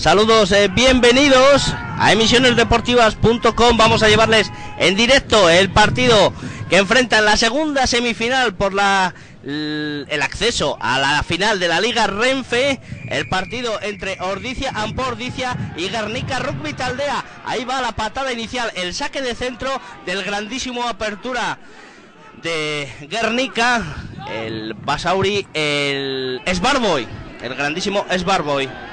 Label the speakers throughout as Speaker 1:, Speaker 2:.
Speaker 1: Saludos, eh, bienvenidos a emisionesdeportivas.com. Vamos a llevarles en directo el partido que enfrenta en la segunda semifinal por la el acceso a la final de la Liga Renfe, el partido entre Ordicia, Ampordicia y Guernica Rugby Taldea. Ahí va la patada inicial, el saque de centro del grandísimo apertura de Guernica, el Basauri, el Sbarboy, el grandísimo Sbarboy.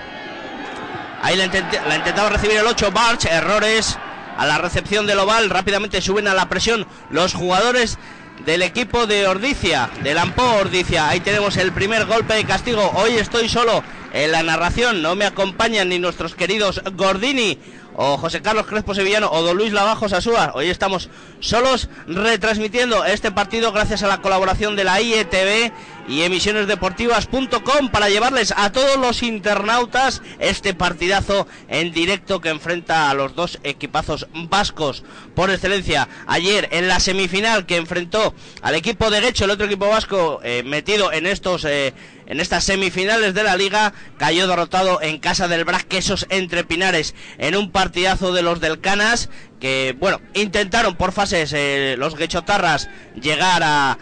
Speaker 1: Ahí la, intentaba recibir el 8 Barch, errores a la recepción del oval, rápidamente suben a la presión los jugadores del equipo de Ordicia, del Ampo Ordicia. Ahí tenemos el primer golpe de castigo. Hoy estoy solo en la narración, no me acompañan ni nuestros queridos Gordini o José Carlos Crespo Sevillano o Don Luis Lavajo Sasúa. Hoy estamos solos retransmitiendo este partido gracias a la colaboración de la IETV y emisionesdeportivas.com para llevarles a todos los internautas este partidazo en directo que enfrenta a los dos equipazos vascos por excelencia. Ayer en la semifinal que enfrentó al equipo de Gecho, el otro equipo vasco eh, metido en estos eh, en estas semifinales de la liga, cayó derrotado en casa del Quesos entre Pinares en un partidazo de los del Canas que bueno, intentaron por fases eh, los Gechotarras llegar a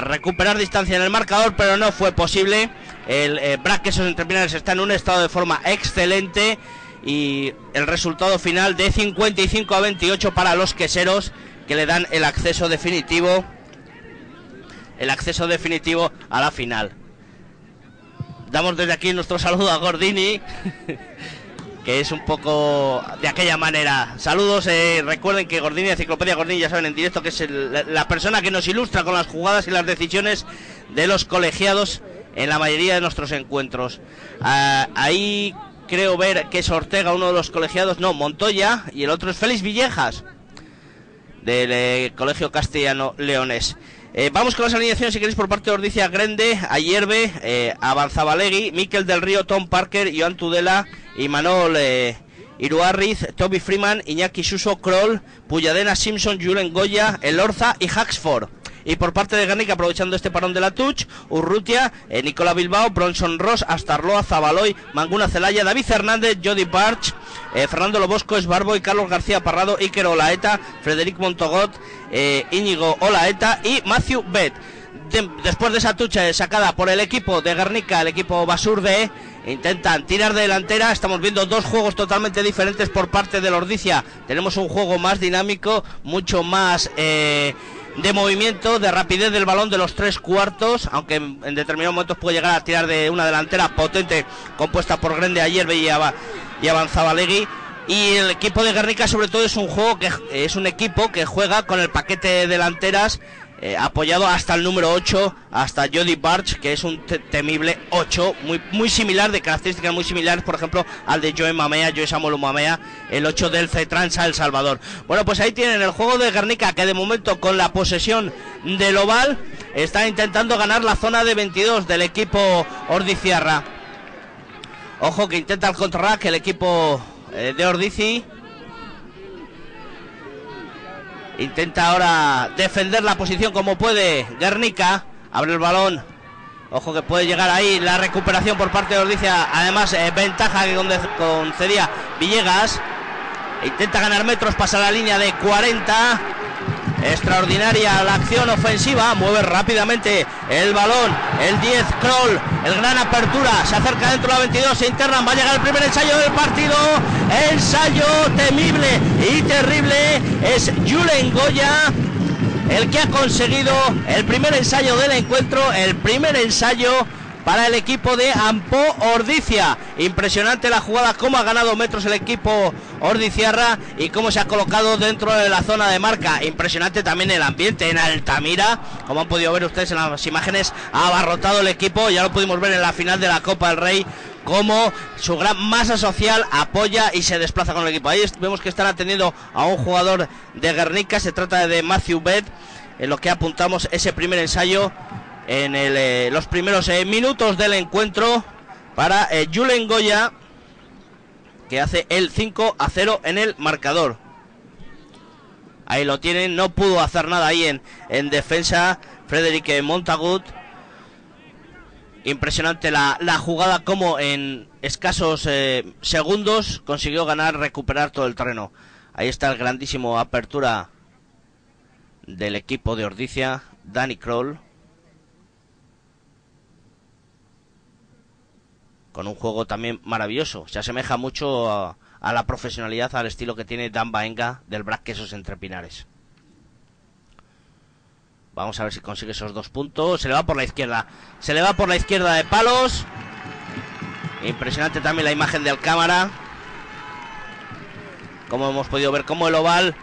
Speaker 1: recuperar distancia en el marcador, pero no fue posible. El eh, esos Entrepinares está en un estado de forma excelente y el resultado final de 55 a 28 para los queseros que le dan el acceso definitivo el acceso definitivo a la final. Damos desde aquí nuestro saludo a Gordini que es un poco de aquella manera. Saludos, eh, recuerden que Gordini, Enciclopedia Gordini, ya saben en directo que es la persona que nos ilustra con las jugadas y las decisiones de los colegiados en la mayoría de nuestros encuentros. Ah, ahí creo ver que es Ortega, uno de los colegiados, no, Montoya, y el otro es Félix Villejas, del eh, Colegio Castellano Leones. Eh, vamos con las alineaciones, si queréis, por parte de Ordicia Grande, Ayerbe, eh, Avanzabalegui, Miquel del Río, Tom Parker, Joan Tudela, Imanol eh, Iruarriz, Toby Freeman, Iñaki Suso, Kroll, Puyadena Simpson, Julen Goya, Elorza y Haxford. Y por parte de Garnica, aprovechando este parón de la Touch, Urrutia, eh, Nicola Bilbao, Bronson Ross, Astarloa, Zabaloy, Manguna Celaya, David Fernández, Jody Barch, eh, Fernando Lobosco, Esbarbo y Carlos García Parrado, Iker Olaeta, Frederic Montogot, eh, Íñigo Olaeta y Matthew Bett. después de esa tucha sacada por el equipo de Guernica, el equipo Basurde, intentan tirar de delantera. Estamos viendo dos juegos totalmente diferentes por parte de Lordicia. Tenemos un juego más dinámico, mucho más de movimiento, de rapidez del balón de los tres cuartos, aunque en, determinados momentos puede llegar a tirar de una delantera potente compuesta por Grande ayer y, y avanzaba Legui. Y el equipo de Guernica sobre todo es un juego que es un equipo que juega con el paquete de delanteras eh, apoyado hasta el número 8, hasta Jody Barch, que es un temible 8, muy, muy similar, de características muy similares, por ejemplo, al de Joe Mamea, Joe Samuel Mamea, el 8 del Cetransa El Salvador. Bueno, pues ahí tienen el juego de Guernica, que de momento con la posesión del oval está intentando ganar la zona de 22 del equipo Ordiciarra. Ojo que intenta el contrarrack el equipo eh, de Ordici. Intenta ahora defender la posición como puede Guernica. Abre el balón. Ojo que puede llegar ahí la recuperación por parte de Ordicia. Además, eh, ventaja que concedía Villegas. Intenta ganar metros, pasa la línea de 40. Extraordinaria la acción ofensiva. Mueve rápidamente el balón. El 10 Kroll. El gran apertura. Se acerca dentro de la 22. Se internan. Va a llegar el primer ensayo del partido. Ensayo temible y terrible. Es Julen Goya. El que ha conseguido el primer ensayo del encuentro. El primer ensayo para el equipo de Ampo Ordicia. Impresionante la jugada, cómo ha ganado metros el equipo Ordiciarra y cómo se ha colocado dentro de la zona de marca. Impresionante también el ambiente en Altamira, como han podido ver ustedes en las imágenes, ha abarrotado el equipo, ya lo pudimos ver en la final de la Copa del Rey cómo su gran masa social apoya y se desplaza con el equipo. Ahí vemos que están atendiendo a un jugador de Guernica, se trata de Matthew Bed, en lo que apuntamos ese primer ensayo en eh, los primeros eh, minutos del encuentro para eh, Julen Goya, que hace el 5 a 0 en el marcador. Ahí lo tienen, no pudo hacer nada ahí en, en defensa Frederick Montagut. Impresionante la, la jugada como en escasos segundos consiguió ganar, recuperar todo el terreno. Ahí está el grandísimo apertura del equipo de Ordicia, Danny Kroll. Con un juego también maravilloso. Se asemeja mucho a, la profesionalidad, al estilo que tiene Dan Baenga del Black Quesos entre Pinares. Vamos a ver si consigue esos dos puntos. Se le va por la izquierda. Se le va por la izquierda de palos. Impresionante también la imagen del cámara. Como hemos podido ver como el oval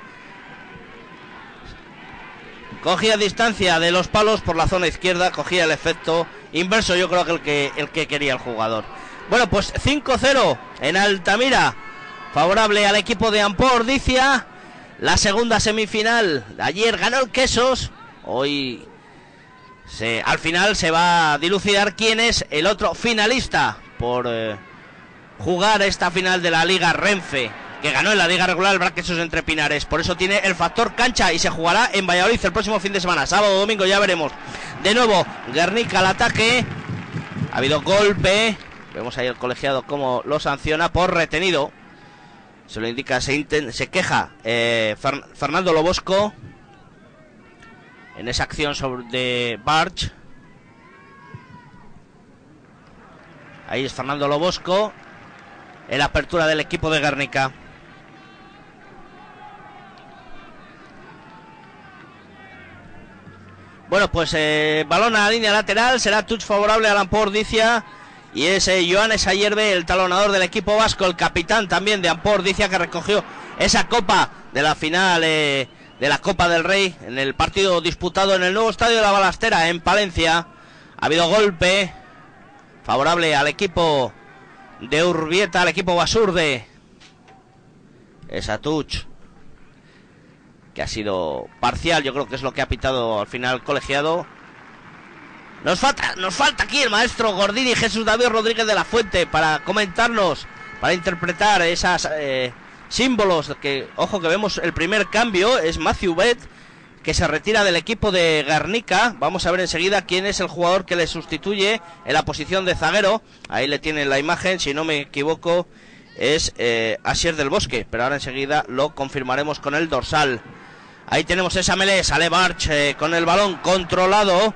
Speaker 1: cogía distancia de los palos por la zona izquierda, cogía el efecto inverso, yo creo que el que, el que quería el jugador. Bueno, pues 5-0 en Altamira, favorable al equipo de Ampor. La segunda semifinal, ayer ganó el Quesos, Hoy se, al final se va a dilucidar quién es el otro finalista por eh, jugar esta final de la Liga Renfe, que ganó en la Liga Regular el Braquesos entre Pinares. Por eso tiene el factor cancha y se jugará en Valladolid el próximo fin de semana, sábado o domingo, ya veremos. De nuevo, Guernica al ataque. Ha habido golpe. Vemos ahí el colegiado cómo lo sanciona por retenido. Se lo indica, se, queja eh, Fernando Lobosco en esa acción sobre de Barch. Ahí es Fernando Lobosco. En la apertura del equipo de Guernica. Bueno, pues eh, balón a la línea lateral. Será touch favorable a Dicia. Y es eh, Joanes Ayerbe, el talonador del equipo vasco, el capitán también de Ampor Dicia, que recogió esa copa de la final eh, de la Copa del Rey en el partido disputado en el nuevo estadio de la Balastera en Palencia. Ha habido golpe favorable al equipo de Urbieta, al equipo Basurde. Esa touch que ha sido parcial, yo creo que es lo que ha pitado al final colegiado. Nos falta, nos falta aquí el maestro Gordini Jesús David Rodríguez de la Fuente para comentarnos, para interpretar esas eh, símbolos que, ojo que vemos el primer cambio, es Matthew Bett, que se retira del equipo de Garnica. Vamos a ver enseguida quién es el jugador que le sustituye en la posición de zaguero. Ahí le tienen la imagen, si no me equivoco, es eh, Asier del Bosque, pero ahora enseguida lo confirmaremos con el dorsal. Ahí tenemos esa melee, sale March eh, con el balón controlado.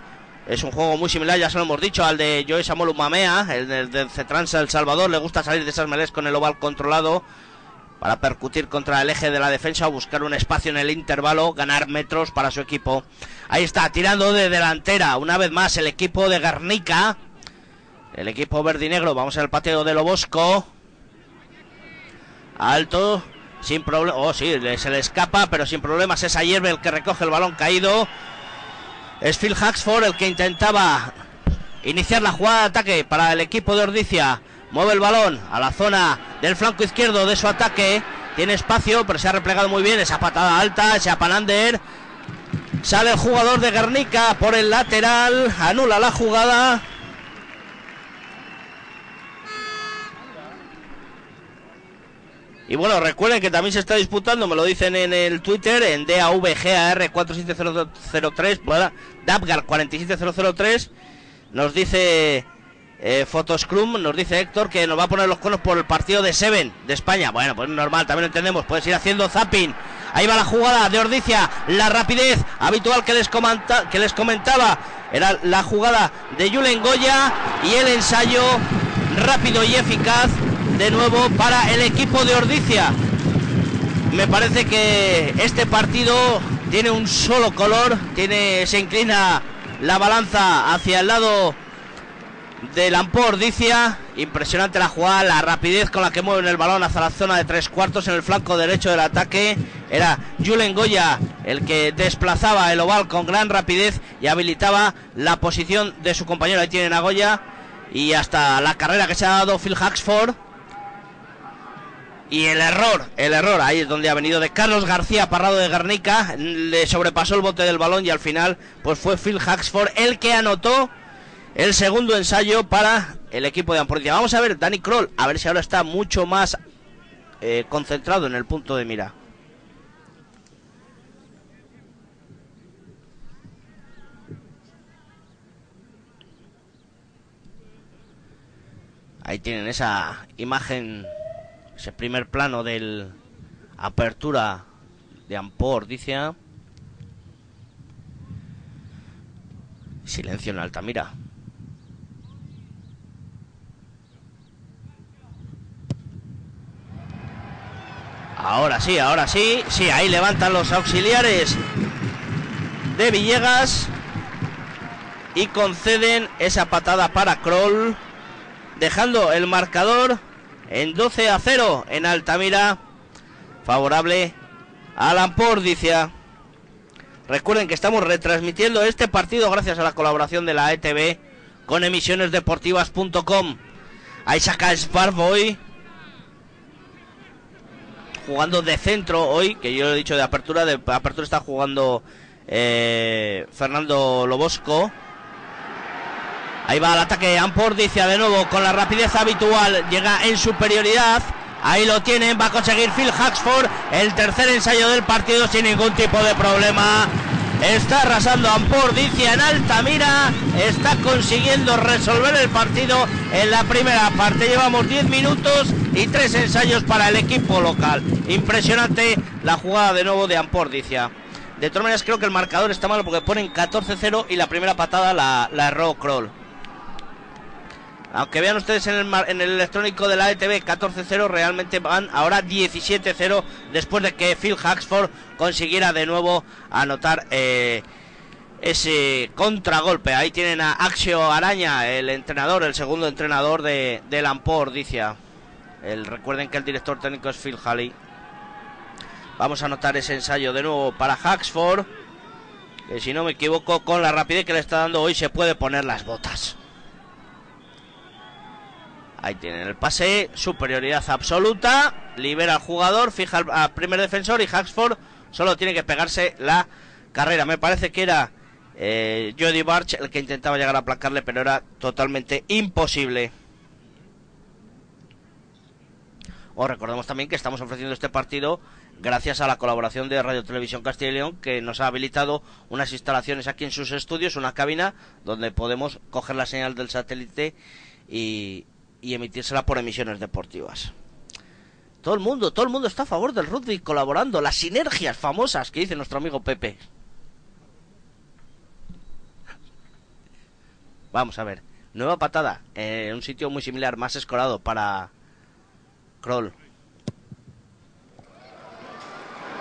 Speaker 1: Es un juego muy similar, ya se lo hemos dicho, al de Joe Samuel Mamea, el del de Cetransa El Salvador. Le gusta salir de esas melees con el oval controlado para percutir contra el eje de la defensa o buscar un espacio en el intervalo, ganar metros para su equipo. Ahí está, tirando de delantera, una vez más el equipo de Garnica, el equipo verdinegro, vamos al pateo de Lobosco. Alto, sin problema, oh sí, se le escapa, pero sin problemas es ayer el que recoge el balón caído. Es Phil Haxford el que intentaba iniciar la jugada de ataque para el equipo de Ordicia. Mueve el balón a la zona del flanco izquierdo de su ataque. Tiene espacio, pero se ha replegado muy bien. Esa patada alta, ese Panander. Sale el jugador de Guernica por el lateral. Anula la jugada. Y bueno, recuerden que también se está disputando, me lo dicen en el Twitter, en DAVGAR 47003, DAPGAR 47003. Nos dice eh, Photoscrum nos dice Héctor que nos va a poner los conos por el partido de Seven de España. Bueno, pues normal, también lo entendemos. Puedes ir haciendo zapping. Ahí va la jugada de Ordicia. La rapidez habitual que les, que les comentaba era la jugada de Julen Goya y el ensayo rápido y eficaz de nuevo para el equipo de Ordicia. Me parece que este partido tiene un solo color, tiene se inclina la balanza hacia el lado de Lampor Dicia. Impresionante la jugada, la rapidez con la que mueven el balón hacia la zona de tres cuartos en el flanco derecho del ataque. Era Julen Goya el que desplazaba el oval con gran rapidez y habilitaba la posición de su compañero. Ahí tienen a. Y hasta la carrera que se ha dado Phil Haxford. Y el error, el error, ahí es donde ha venido de Carlos García Parrado de Garnica, le sobrepasó el bote del balón y al final pues fue Phil Haxford el que anotó el segundo ensayo para el equipo de Amporcia. Vamos a ver, Danny Kroll, a ver si ahora está mucho más eh, concentrado en el punto de mira. Ahí tienen esa imagen, ese primer plano del apertura de Ampor, dice. Silencio en Altamira. Ahora sí, ahora sí. Sí, ahí levantan los auxiliares de Villegas. Y conceden esa patada para Kroll. Dejando el marcador en 12 a 0 en Altamira. Favorable a Lampordicia. Recuerden que estamos retransmitiendo este partido gracias a la colaboración de la ETV con emisionesdeportivas.com. Ahí saca Sparboy jugando de centro hoy, que yo he dicho de apertura, de apertura está jugando eh, Fernando Lobosco. Ahí va el ataque Ampordicia de nuevo con la rapidez habitual, llega en superioridad. Ahí lo tienen, va a conseguir Phil Haxford el tercer ensayo del partido sin ningún tipo de problema. Está arrasando Ampordicia en Altamira, está consiguiendo resolver el partido en la primera parte. Llevamos 10 minutos y tres ensayos para el equipo local. Impresionante la jugada de nuevo de Ampordicia. De todas maneras, creo que el marcador está malo porque ponen 14-0 y la primera patada la, la erró Kroll. Aunque vean ustedes en el, en el electrónico de la ETV 14-0, realmente van ahora 17-0 después de que Phil Haxford consiguiera de nuevo anotar eh, ese contragolpe. Ahí tienen a Axio Araña, el entrenador, el segundo entrenador de, de dice. El, recuerden que el director técnico es Phil Halley. Vamos a anotar ese ensayo de nuevo para Haxford. Que si no me equivoco, con la rapidez que le está dando hoy se puede poner las botas. Ahí tienen el pase, superioridad absoluta, libera al jugador, fija al, primer defensor y Haxford solo tiene que pegarse la carrera. Me parece que era eh, Jody Barch el que intentaba llegar a aplacarle, pero era totalmente imposible. Os recordemos también que estamos ofreciendo este partido gracias a la colaboración de Radio Televisión Castilla y León, que nos ha habilitado unas instalaciones aquí en sus estudios, una cabina donde podemos coger la señal del satélite y, y emitírsela por emisiones deportivas. Todo el mundo, todo el mundo está a favor del rugby colaborando, las sinergias famosas que dice nuestro amigo Pepe. Vamos a ver, nueva patada en un sitio muy similar, más escorado para Kroll.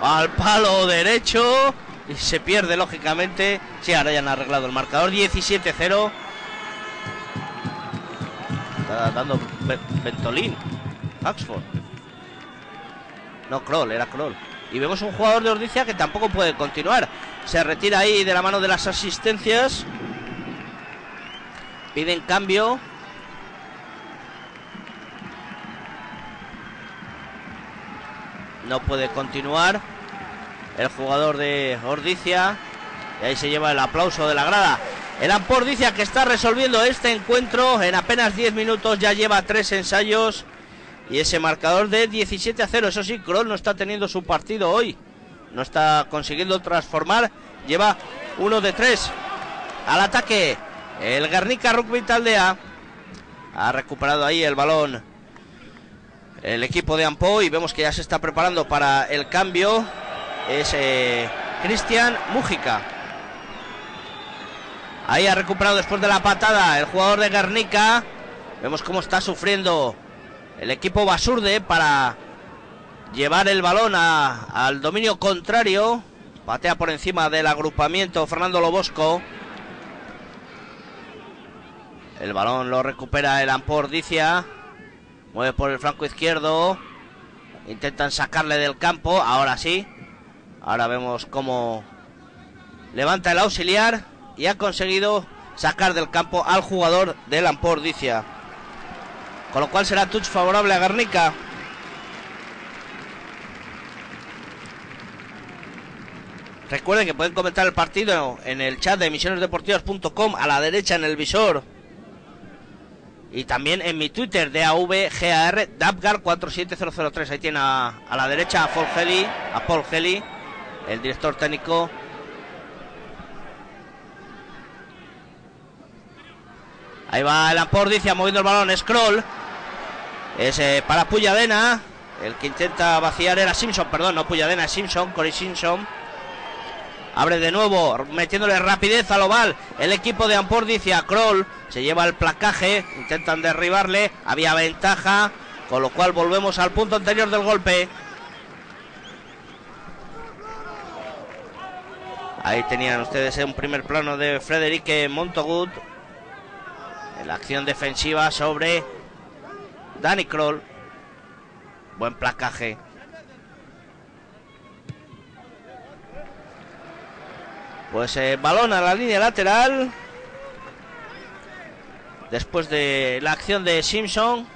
Speaker 1: Al palo derecho y se pierde lógicamente. Sí, ahora ya han arreglado el marcador 17-0 dando Ventolín. Oxford. No, Kroll, era Kroll. Y vemos un jugador de Ordicia que tampoco puede continuar. Se retira ahí de la mano de las asistencias. Piden cambio. No puede continuar. El jugador de Ordicia. Y ahí se lleva el aplauso de la grada. El Ampor dice que está resolviendo este encuentro en apenas 10 minutos, ya lleva tres ensayos y ese marcador de 17 a 0. Eso sí, Kroll no está teniendo su partido hoy, no está consiguiendo transformar, lleva uno de tres. Al ataque, el Guernica Rugby Taldea ha recuperado ahí el balón el equipo de Ampo y vemos que ya se está preparando para el cambio. Es Cristian Mújica. Ahí ha recuperado después de la patada el jugador de Guernica. Vemos cómo está sufriendo el equipo Basurde para llevar el balón al dominio contrario. Patea por encima del agrupamiento Fernando Lobosco. El balón lo recupera el Ampordicia. Mueve por el flanco izquierdo. Intentan sacarle del campo. Ahora sí. Ahora vemos cómo levanta el auxiliar y ha conseguido sacar del campo al jugador del Ampordicia. Con lo cual será touch favorable a Garnica. Recuerden que pueden comentar el partido en el chat de emisionesdeportivas.com a la derecha en el visor. Y también en mi Twitter de AVGAR DAPGAR 47003. Ahí tiene a, la derecha a Paul Heli, a Paul Heli, el director técnico Ahí va el Ampordicia moviendo el balón. Scroll. Es para Puyadena. El que intenta vaciar era Simpson, perdón, no Puyadena, es Simpson, Cory Simpson. Abre de nuevo, metiéndole rapidez al oval. El equipo de Ampordicia, Kroll, se lleva el placaje. Intentan derribarle. Había ventaja. Con lo cual volvemos al punto anterior del golpe. Ahí tenían ustedes un primer plano de Frederick Montogut. En la acción defensiva sobre Danny Kroll. Buen placaje. Pues eh, balón a la línea lateral. Después de la acción de Simpson.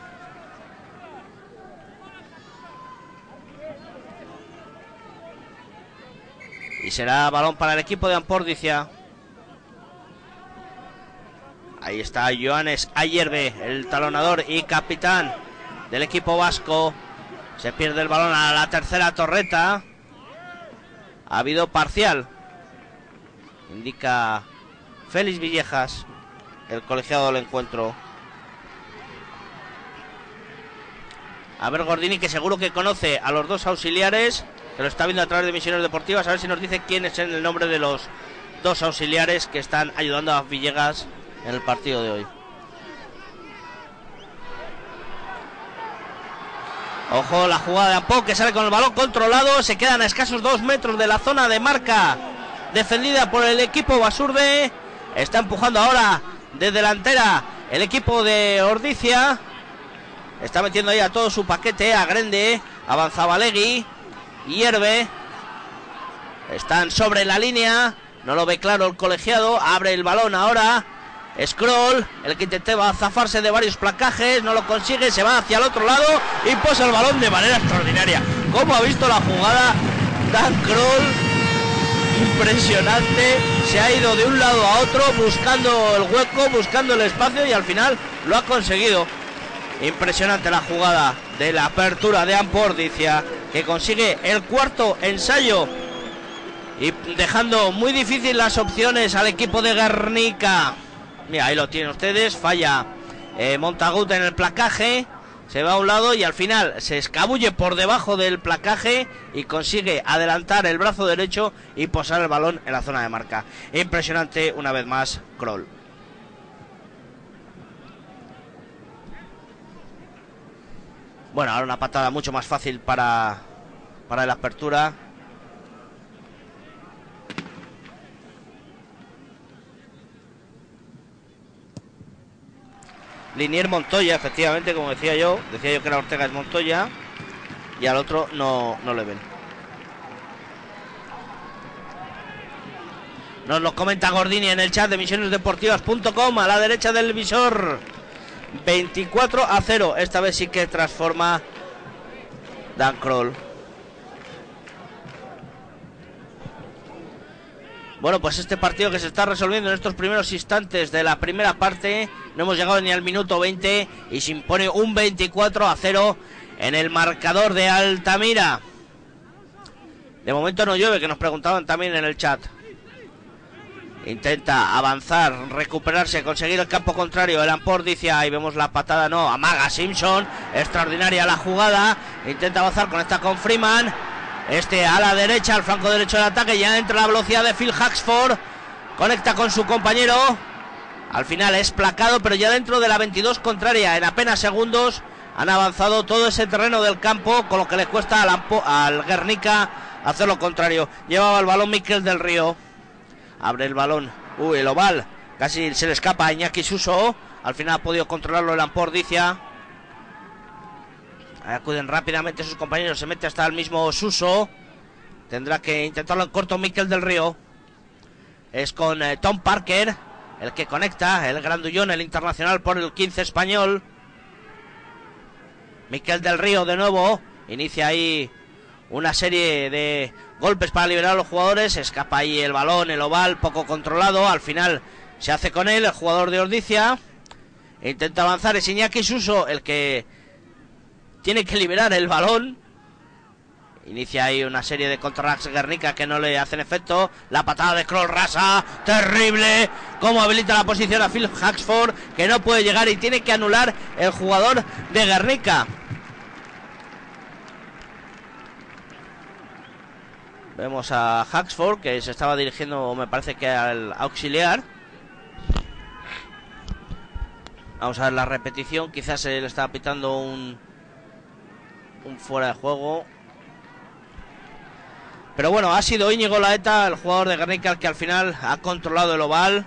Speaker 1: Y será balón para el equipo de Ampordicia. Ahí está Joanes Ayerbe, el talonador y capitán del equipo vasco. Se pierde el balón a la tercera torreta. Ha habido parcial. Indica Félix Villejas, el colegiado del encuentro. A ver Gordini, que seguro que conoce a los dos auxiliares, que lo está viendo a través de Misiones Deportivas, a ver si nos dice quién es el nombre de los dos auxiliares que están ayudando a Villegas en el partido de hoy. Ojo, la jugada de que sale con el balón controlado. Se quedan a escasos dos metros de la zona de marca defendida por el equipo Basurde. Está empujando ahora de delantera el equipo de Ordicia. Está metiendo ahí a todo su paquete. A Grande, avanzaba Legui, hierve. Están sobre la línea. No lo ve claro el colegiado. Abre el balón ahora. Scroll, el que intentaba zafarse de varios placajes, no lo consigue, se va hacia el otro lado y posa el balón de manera extraordinaria. ¿Cómo ha visto la jugada Dan Kroll? Impresionante, se ha ido de un lado a otro buscando el hueco, buscando el espacio y al final lo ha conseguido. Impresionante la jugada de la apertura de Ampordicia que consigue el cuarto ensayo y dejando muy difícil las opciones al equipo de Guernica. Mira, ahí lo tienen ustedes. Falla eh, Montagut en el placaje. Se va a un lado y al final se escabulle por debajo del placaje y consigue adelantar el brazo derecho y posar el balón en la zona de marca. Impresionante una vez más Kroll. Bueno, ahora una patada mucho más fácil para, para la apertura. Linier Montoya, efectivamente, como decía yo. Decía yo que la Ortega es Montoya. Y al otro no, no le ven. Nos lo comenta Gordini en el chat de misionesdeportivas.com a la derecha del visor. 24 a 0. Esta vez sí que transforma Dan Kroll. Bueno, pues este partido que se está resolviendo en estos primeros instantes de la primera parte, no hemos llegado ni al minuto 20 y se impone un 24 a 0 en el marcador de Altamira. De momento no llueve, que nos preguntaban también en el chat. Intenta avanzar, recuperarse, conseguir el campo contrario. El Ampor dice, ahí vemos la patada, no, amaga Simpson. Extraordinaria la jugada. Intenta avanzar, conecta con Freeman. Este a la derecha, al flanco derecho del ataque. Ya entra la velocidad de Phil Haxford. Conecta con su compañero. Al final es placado, pero ya dentro de la 22 contraria. En apenas segundos han avanzado todo ese terreno del campo, con lo que le cuesta al, al Guernica hacer lo contrario. Llevaba el balón Miquel del Río. Abre el balón. Uy, el oval. Casi se le escapa a Iñaki Suso. Al final ha podido controlarlo el Ampordicia. Acuden rápidamente sus compañeros. Se mete hasta el mismo Suso. Tendrá que intentarlo en corto Miquel del Río. Es con eh, Tom Parker. El que conecta. El grandullón, el internacional por el 15 español. Miquel del Río de nuevo. Inicia ahí una serie de golpes para liberar a los jugadores. Escapa ahí el balón, el oval, poco controlado. Al final se hace con él el jugador de Ordicia. Intenta avanzar. Es Iñaki Suso el que tiene que liberar el balón. Inicia ahí una serie de contrarracks Guernica que no le hacen efecto. La patada de Kroll rasa, terrible. Como habilita la posición a Phil Haxford, que no puede llegar y tiene que anular el jugador de Guernica. Vemos a Haxford que se estaba dirigiendo, me parece que al auxiliar. Vamos a ver la repetición. Quizás se le está pitando un, un fuera de juego. Pero bueno, ha sido Íñigo Laeta, el jugador de Guernica, el que al final ha controlado el oval.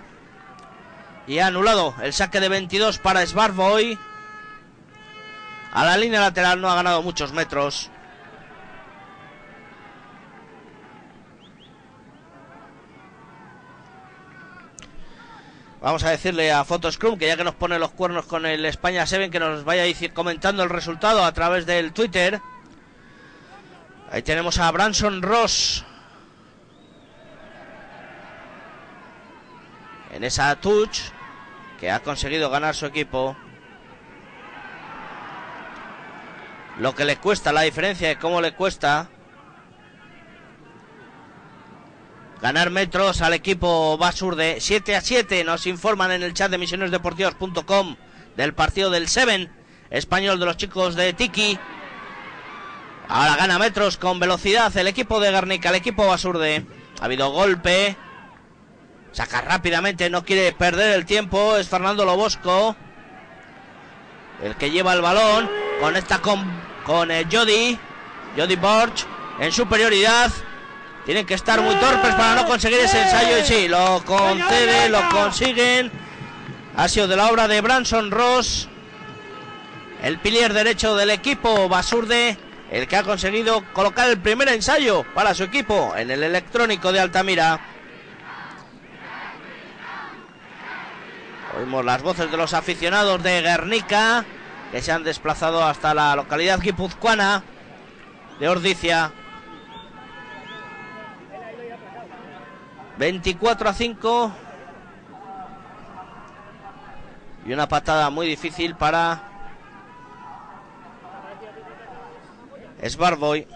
Speaker 1: Y ha anulado el saque de 22 para Svarboy. A la línea lateral no ha ganado muchos metros. Vamos a decirle a Photoscrum que ya que nos pone los cuernos con el España 7, que nos vaya comentando el resultado a través del Twitter. Ahí tenemos a Branson Ross. En esa touch que ha conseguido ganar su equipo. Lo que le cuesta, la diferencia de cómo le cuesta ganar metros al equipo Basur de 7 a 7. Nos informan en el chat de misionesdeportivas.com del partido del 7 español de los chicos de Tiki. Ahora gana metros con velocidad el equipo de Garnica, el equipo Basurde. Ha habido golpe. Saca rápidamente, no quiere perder el tiempo. Es Fernando Lobosco. El que lleva el balón. Conecta con, con eh, Jody. Jody Borch en superioridad. Tienen que estar muy torpes para no conseguir ese ensayo. Y sí, lo concede, lo consiguen. Ha sido de la obra de Branson Ross. El pilier derecho del equipo Basurde el que ha conseguido colocar el primer ensayo para su equipo en el electrónico de Altamira. Oímos las voces de los aficionados de Guernica que se han desplazado hasta la localidad guipuzcoana de Ordicia. 24 a 5. Y una patada muy difícil para Es Barboy.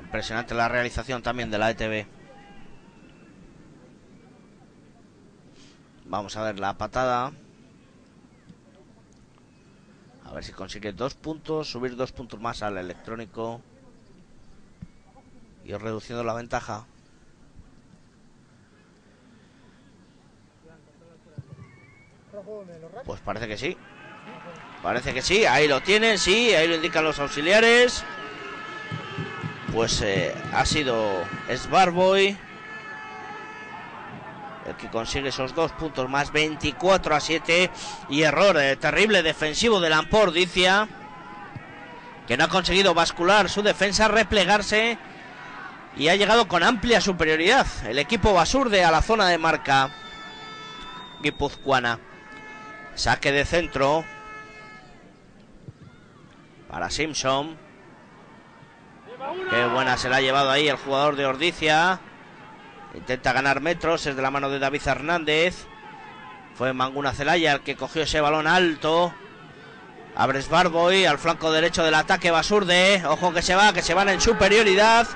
Speaker 1: Impresionante la realización también de la ETV. Vamos a ver la patada. A ver si consigue dos puntos, subir dos puntos más al electrónico. Y reduciendo la ventaja. Pues parece que sí. Parece que sí, ahí lo tienen, sí, ahí lo indican los auxiliares. Pues eh, ha sido Sbarboy el que consigue esos dos puntos más 24 a 7 y error eh, terrible defensivo de Lampordicia que no ha conseguido bascular su defensa, replegarse y ha llegado con amplia superioridad el equipo Basurde a la zona de marca guipuzcoana. Saque de centro. Para Simpson. Qué buena se la ha llevado ahí el jugador de Ordicia. Intenta ganar metros. Es de la mano de David Hernández. Fue Manguna Celaya el que cogió ese balón alto. Abres Barboy al flanco derecho del ataque Basurde. Ojo que se va, que se van en superioridad.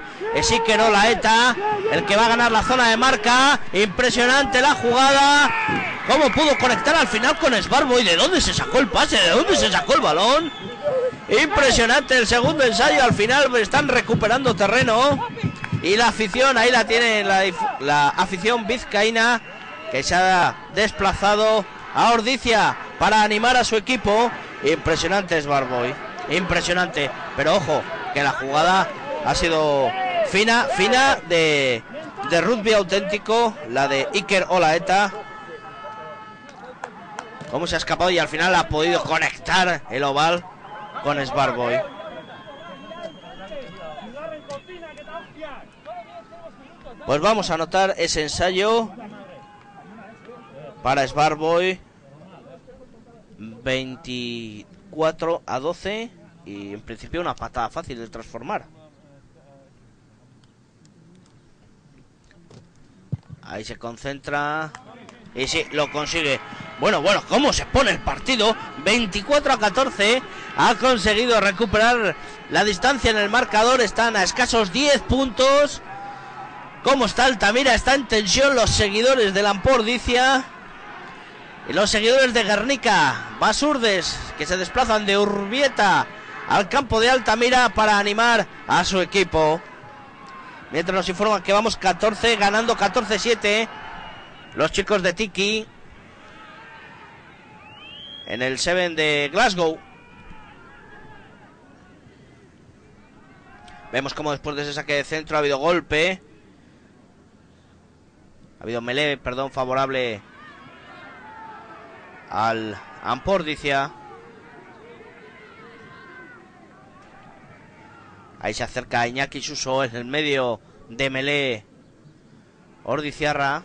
Speaker 1: no la ETA, el que va a ganar la zona de marca. Impresionante la jugada. ¿Cómo pudo conectar al final con Sbarboy? ¿De dónde se sacó el pase? ¿De dónde se sacó el balón? Impresionante el segundo ensayo. Al final están recuperando terreno. Y la afición, ahí la tiene la, afición vizcaína que se ha desplazado a Ordicia para animar a su equipo. Impresionante es Barboy. Impresionante. Pero ojo, que la jugada ha sido fina, fina de, de rugby auténtico. La de Iker Olaeta. Cómo se ha escapado y al final ha podido conectar el oval con Sbarboy. Pues vamos a anotar ese ensayo para Sbarboy. 24 a 12 y en principio una patada fácil de transformar. Ahí se concentra y sí, lo consigue. Bueno, bueno, ¿cómo se pone el partido? 24 a 14. Ha conseguido recuperar la distancia en el marcador. Están a escasos 10 puntos. ¿Cómo está Altamira? Está en tensión los seguidores de Lampordicia. Y los seguidores de Guernica, Basurdes, que se desplazan de Urbieta al campo de Altamira para animar a su equipo. Mientras nos informan que vamos 14, ganando 14-7. Los chicos de Tiki. En el 7 de Glasgow. Vemos como después de ese saque de centro ha habido golpe. Ha habido melee, perdón, favorable al Ampordicia. Ahí se acerca Iñaki Suso en el medio de melee Ordiciarra.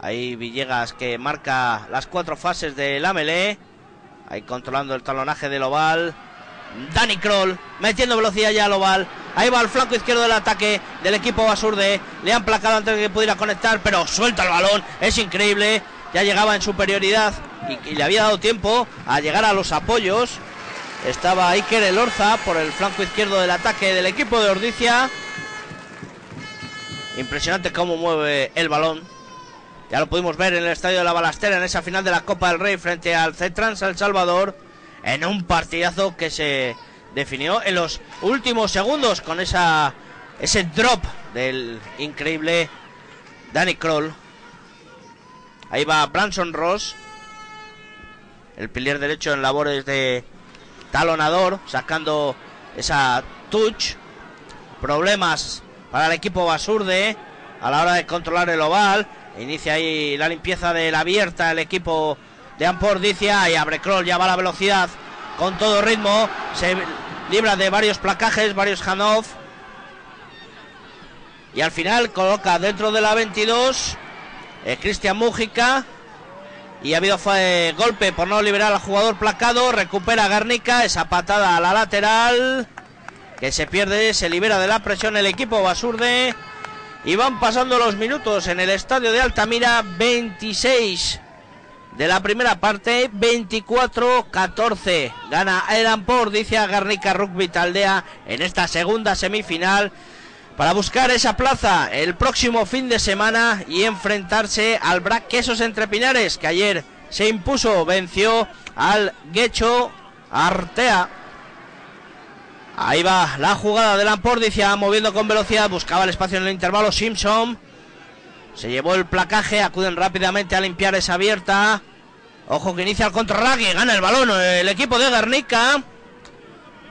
Speaker 1: Ahí Villegas que marca las cuatro fases de la melee. Ahí controlando el talonaje del oval. Danny Kroll metiendo velocidad ya al oval. Ahí va el flanco izquierdo del ataque del equipo Basurde. Le han placado antes de que pudiera conectar, pero suelta el balón. Es increíble. Ya llegaba en superioridad y, le había dado tiempo a llegar a los apoyos. Estaba Iker Elorza por el flanco izquierdo del ataque del equipo de Ordicia. Impresionante cómo mueve el balón. Ya lo pudimos ver en el estadio de la Balastera en esa final de la Copa del Rey frente al C-Trans El Salvador. En un partidazo que se definió en los últimos segundos con esa ese drop del increíble Danny Kroll. Ahí va Branson Ross, el pilier derecho en labores de talonador, sacando esa touch. Problemas para el equipo Basurde a la hora de controlar el oval. Inicia ahí la limpieza de la abierta el equipo de Ampordicia y abre Kroll, ya va la velocidad con todo ritmo. Se libra de varios placajes, varios handoff. Y al final coloca dentro de la 22 eh, Cristian Mújica. Y ha habido fue, golpe por no liberar al jugador placado. Recupera Garnica. Esa patada a la lateral. Que se pierde. Se libera de la presión el equipo Basurde. Y van pasando los minutos en el estadio de Altamira. 26 de la primera parte. 24-14. Gana Erampor, dice a Garnica Rugby Taldea en esta segunda semifinal para buscar esa plaza el próximo fin de semana y enfrentarse al Brac Quesos Entre Pinares, que ayer se impuso, venció al Guecho Artea. Ahí va la jugada de Lampordicia, moviendo con velocidad, buscaba el espacio en el intervalo Simpson. Se llevó el placaje, acuden rápidamente a limpiar esa abierta. Ojo que inicia el contrarrague, gana el balón el equipo de Guernica.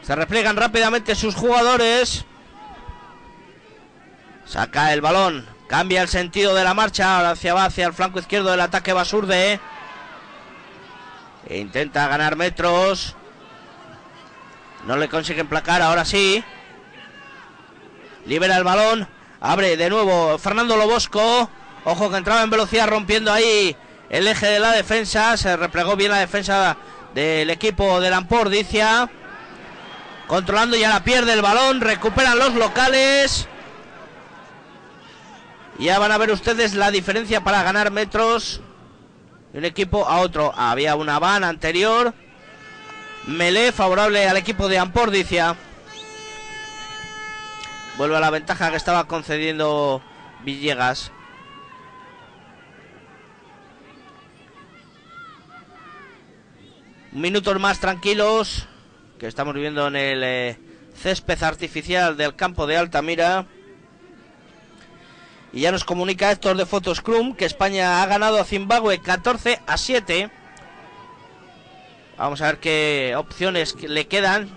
Speaker 1: Se repliegan rápidamente sus jugadores. Saca el balón. Cambia el sentido de la marcha. Ahora hacia va hacia el flanco izquierdo del ataque Basurde. E intenta ganar metros. No le consiguen placar. Ahora sí. Libera el balón. Abre de nuevo Fernando Lobosco. Ojo que entraba en velocidad rompiendo ahí el eje de la defensa. Se replegó bien la defensa del equipo de Lampordicia. Controlando ya la pierde el balón. Recuperan los locales. Ya van a ver ustedes la diferencia para ganar metros de un equipo a otro. Había una van anterior. Melé favorable al equipo de Ampordicia. Vuelve a la ventaja que estaba concediendo Villegas. Minutos más tranquilos que estamos viviendo en el eh, césped artificial del campo de Altamira. Y ya nos comunica Héctor de Fotoscrum que España ha ganado a Zimbabue 14 a 7. Vamos a ver qué opciones le quedan.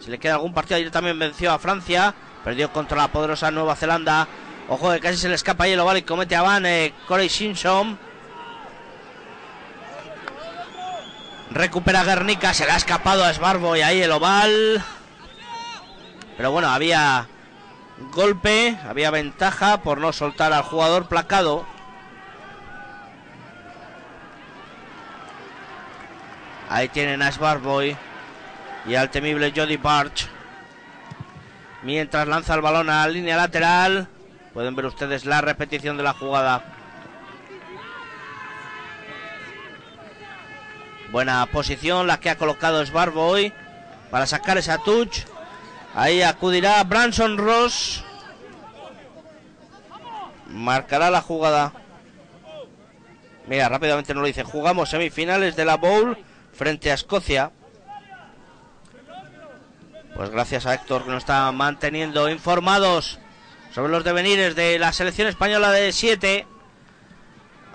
Speaker 1: Si le queda algún partido, ayer también venció a Francia. Perdió contra la poderosa Nueva Zelanda. Ojo que casi se le escapa ahí el oval y comete a Van eh, Corey Simpson. Recupera Guernica, se le ha escapado a Sbarbo y ahí el oval. Pero bueno, había golpe, había ventaja por no soltar al jugador placado. Ahí tienen a Sbarboy y al temible Jody Barch. Mientras lanza el balón a la línea lateral. Pueden ver ustedes la repetición de la jugada. Buena posición la que ha colocado Sbarboy para sacar esa touch. Ahí acudirá Branson Ross. Marcará la jugada. Mira, rápidamente nos lo dice. Jugamos semifinales de la Bowl frente a Escocia. Pues gracias a Héctor que nos está manteniendo informados sobre los devenires de la selección española de 7.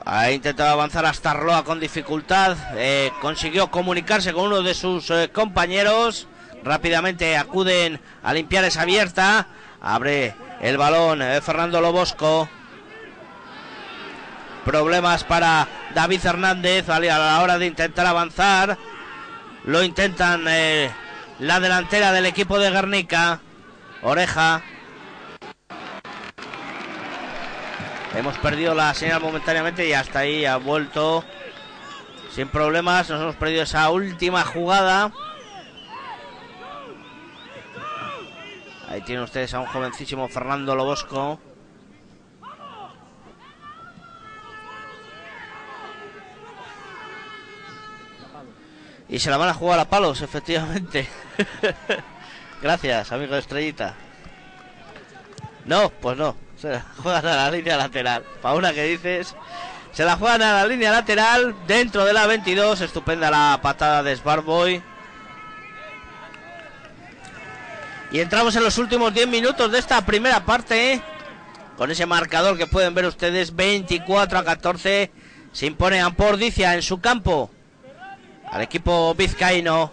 Speaker 1: Ha intentado avanzar hasta Roa con dificultad. Eh, consiguió comunicarse con uno de sus eh, compañeros. Rápidamente acuden a limpiar esa abierta. Abre el balón eh, Fernando Lobosco. Problemas para David Hernández a la hora de intentar avanzar. Lo intentan la delantera del equipo de Guernica. Oreja Hemos perdido la señal momentáneamente y hasta ahí ha vuelto sin problemas. Nos hemos perdido esa última jugada. Ahí tienen ustedes a un jovencísimo Fernando Lobosco. Y se la van a jugar a palos, efectivamente. Gracias, amigo de Estrellita. No, pues no. Se la juegan a la línea lateral. una que dices. Se la juegan a la línea lateral. Dentro de la 22. Estupenda la patada de Sbarboy. Y entramos en los últimos 10 minutos de esta primera parte. Con ese marcador que pueden ver ustedes. 24 a 14. Se impone Ampordicia en su campo. Al equipo vizcaíno.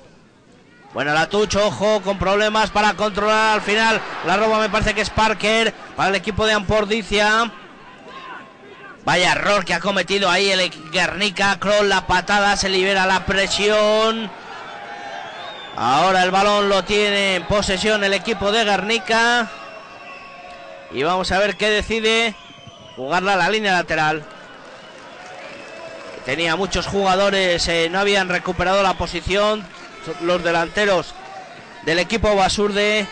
Speaker 1: Bueno, la Tucho, ojo, con problemas para controlar al final. La roba me parece que es Parker para el equipo de Ampordicia. Vaya error que ha cometido ahí el Guernica. Kroll, la patada, se libera la presión. Ahora el balón lo tiene en posesión el equipo de Guernica. Y vamos a ver qué decide jugarla a la línea lateral. Tenía muchos jugadores, eh, no habían recuperado la posición los delanteros del equipo Basurde.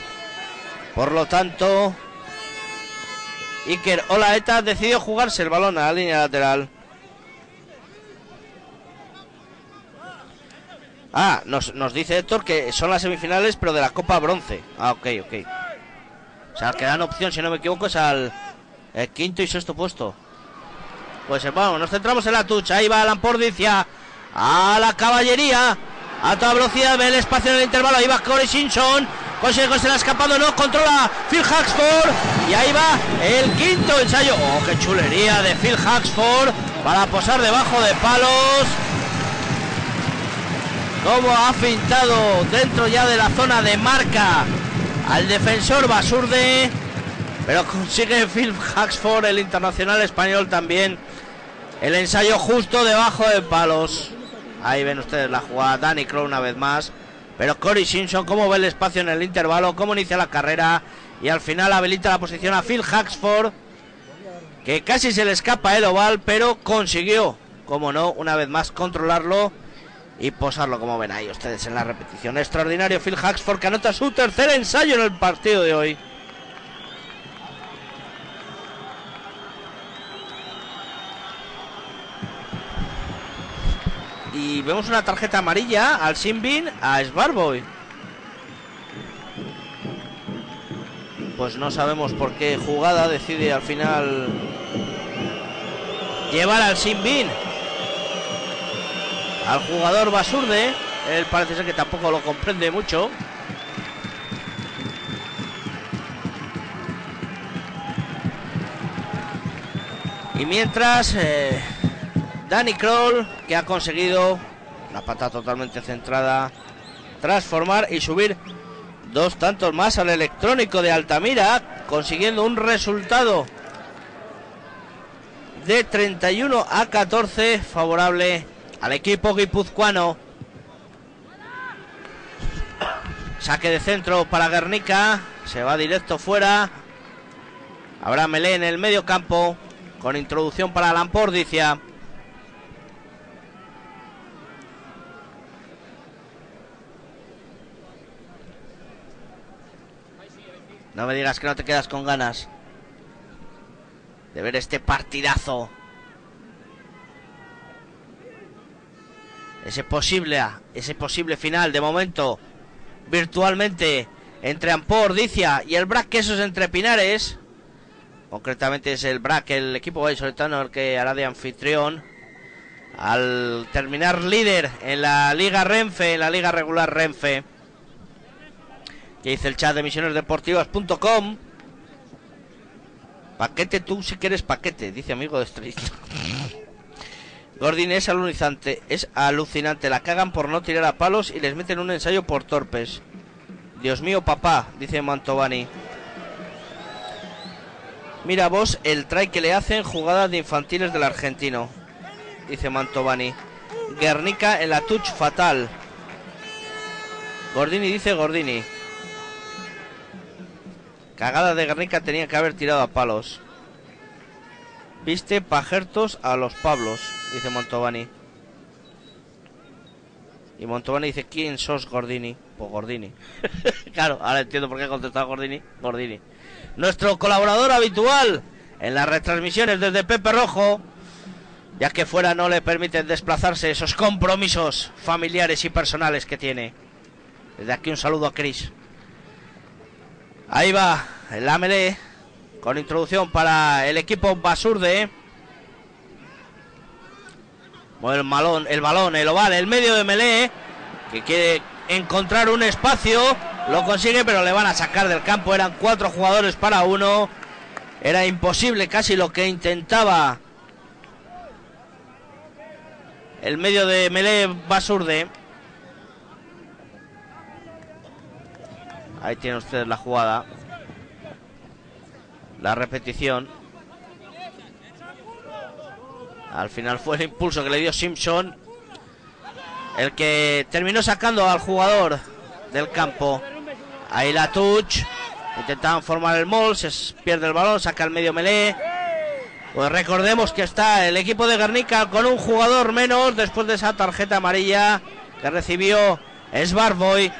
Speaker 1: Por lo tanto, Iker Olaeta decidió jugarse el balón a la línea lateral. Ah, nos, dice Héctor que son las semifinales, pero de la Copa Bronce. Ah, ok, ok. O sea, que dan opción, si no me equivoco, es al quinto y sexto puesto. Pues vamos, nos centramos en la tucha. Ahí va la Lampordicia. A la caballería. A toda velocidad, ve el espacio en el intervalo, ahí va Corey Simpson, consigue se la escapado, no, controla Phil Haxford, y ahí va el quinto ensayo, oh, qué chulería de Phil Haxford, para posar debajo de palos, como ha pintado dentro ya de la zona de marca al defensor Basurde, pero consigue Phil Haxford, el internacional español también, el ensayo justo debajo de palos. Ahí ven ustedes la jugada. Danny Crow una vez más. Pero Cory Simpson, cómo ve el espacio en el intervalo, cómo inicia la carrera. Y al final habilita la posición a Phil Haxford. Que casi se le escapa el oval, pero consiguió, como no, una vez más controlarlo y posarlo, como ven ahí ustedes en la repetición. Extraordinario Phil Haxford que anota su tercer ensayo en el partido de hoy. Y vemos una tarjeta amarilla al Simbin a Sbarboy. Pues no sabemos por qué jugada decide al final llevar al Simbin al jugador Basurde. Él parece ser que tampoco lo comprende mucho. Y mientras eh, Danny Kroll, que ha conseguido la pata totalmente centrada, transformar y subir dos tantos más al electrónico de Altamira, consiguiendo un resultado de 31 a 14 favorable al equipo guipuzcoano. Saque de centro para Guernica, se va directo fuera. Habrá Melé en el medio campo con introducción para Lampordicia. No me digas que no te quedas con ganas. de ver este partidazo. Ese posible, ese posible final de momento virtualmente entre Ampor, Dicia y el Brac Quesos entre Pinares. Concretamente es el Brac, el equipo vallisoletano el que hará de anfitrión. Al terminar líder en la Liga Renfe, en la Liga Regular Renfe. Que dice el chat de misionesdeportivas.com. Paquete tú si quieres paquete, dice amigo de Street. Gordin es alucinante, es alucinante. La cagan por no tirar a palos y les meten un ensayo por torpes. Dios mío, papá, dice Mantovani. Mira vos el try que le hacen jugadas de infantiles del argentino, dice Mantovani. Guernica en la touch fatal. Gordini dice Gordini. Cagada de Guernica tenía que haber tirado a palos. Viste pajertos a los Pablos, dice Montovani. Y Montovani dice, ¿quién sos Gordini? Pues Gordini. claro, ahora entiendo por qué ha contestado Gordini. Gordini. Nuestro colaborador habitual en las retransmisiones desde Pepe Rojo, ya que fuera no le permiten desplazarse esos compromisos familiares y personales que tiene. Desde aquí un saludo a Chris. Ahí va el AMD con introducción para el equipo Basurde. El balón, el balón, el oval, el medio de Melee, que quiere encontrar un espacio, lo consigue, pero le van a sacar del campo. Eran cuatro jugadores para uno. Era imposible casi lo que intentaba el medio de Melee Basurde. Ahí tienen ustedes la jugada. La repetición. Al final fue el impulso que le dio Simpson. El que terminó sacando al jugador del campo. Ahí la touch. Intentaban formar el mol. Se pierde el balón. Saca el medio melee. Pues recordemos que está el equipo de Guernica con un jugador menos después de esa tarjeta amarilla que recibió Sbarboy.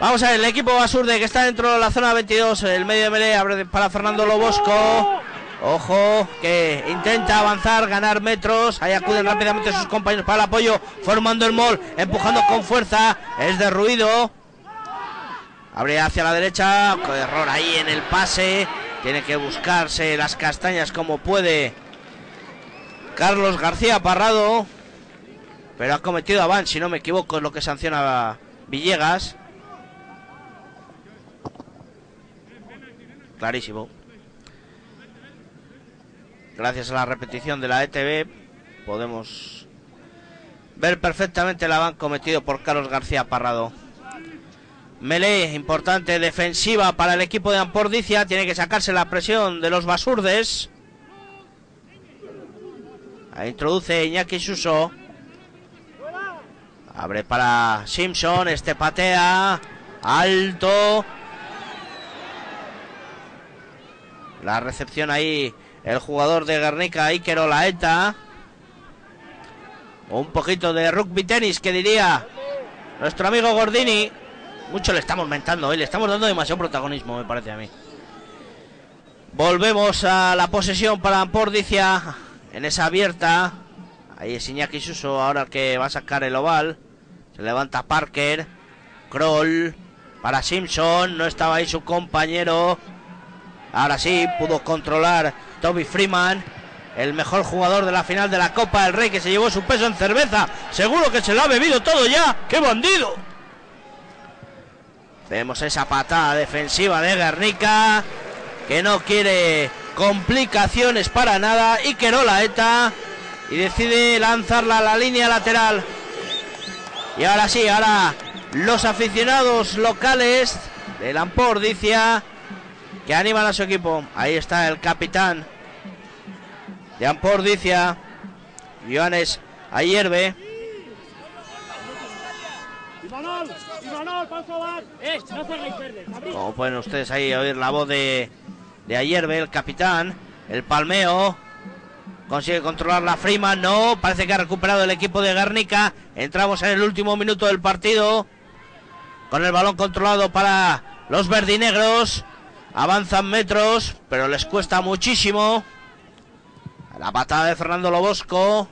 Speaker 1: Vamos a ver, el equipo Basurde que está dentro de la zona 22, el medio de melee abre para Fernando Lobosco. Ojo, que intenta avanzar, ganar metros. Ahí acuden rápidamente sus compañeros para el apoyo, formando el mol, empujando con fuerza. Es de ruido. Abre hacia la derecha, error ahí en el pase. Tiene que buscarse las castañas como puede. Carlos García Parrado. Pero ha cometido avance, si no me equivoco, es lo que sanciona Villegas. Clarísimo. Gracias a la repetición de la ETV podemos ver perfectamente el avance cometido por Carlos García Parrado. Melee, importante defensiva para el equipo de Ampordicia. Tiene que sacarse la presión de los basurdes. Ahí introduce Iñaki Suso. Abre para Simpson. Este patea. Alto. La recepción ahí. El jugador de Guernica, Iker Olaeta. Un poquito de rugby tenis, que diría nuestro amigo Gordini. Mucho le estamos mentando hoy, le estamos dando demasiado protagonismo, me parece a mí. Volvemos a la posesión para Ampordicia en esa abierta. Ahí es Iñaki Suso, ahora que va a sacar el oval. Se levanta Parker. Kroll para Simpson. No estaba ahí su compañero. Ahora sí, pudo controlar Toby Freeman. El mejor jugador de la final de la Copa del Rey que se llevó su peso en cerveza. Seguro que se lo ha bebido todo ya. ¡Qué bandido! Vemos esa patada defensiva de Guernica que no quiere complicaciones para nada y que no la eta y decide lanzarla a la línea lateral. Y ahora sí, ahora los aficionados locales de Lampordicia que animan a su equipo. Ahí está el capitán de Ampordicia, Joanes Ayerbe. Como pueden ustedes ahí oír la voz de, de Ayerbe, el capitán, el palmeo. Consigue controlar la Freeman, no, parece que ha recuperado el equipo de Guernica. Entramos en el último minuto del partido. Con el balón controlado para los verdinegros. Avanzan metros, pero les cuesta muchísimo. La patada de Fernando Lobosco.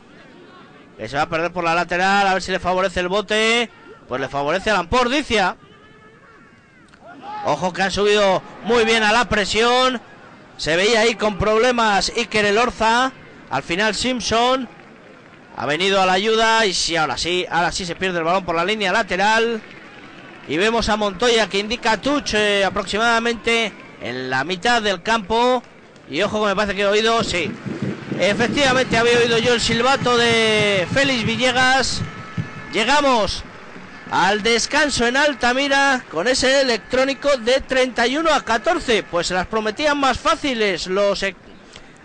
Speaker 1: Que se va a perder por la lateral. A ver si le favorece el bote. Pues le favorece a Lampordicia. Ojo que han subido muy bien a la presión. Se veía ahí con problemas Iker Elorza. Al final Simpson ha venido a la ayuda y sí, ahora sí, ahora sí se pierde el balón por la línea lateral. Y vemos a Montoya que indica touch eh, aproximadamente en la mitad del campo. Y ojo que me parece que he oído, sí. Efectivamente había oído yo el silbato de Félix Villegas. Llegamos al descanso en Altamira con ese electrónico de 31 a 14. Pues se las prometían más fáciles los, eh,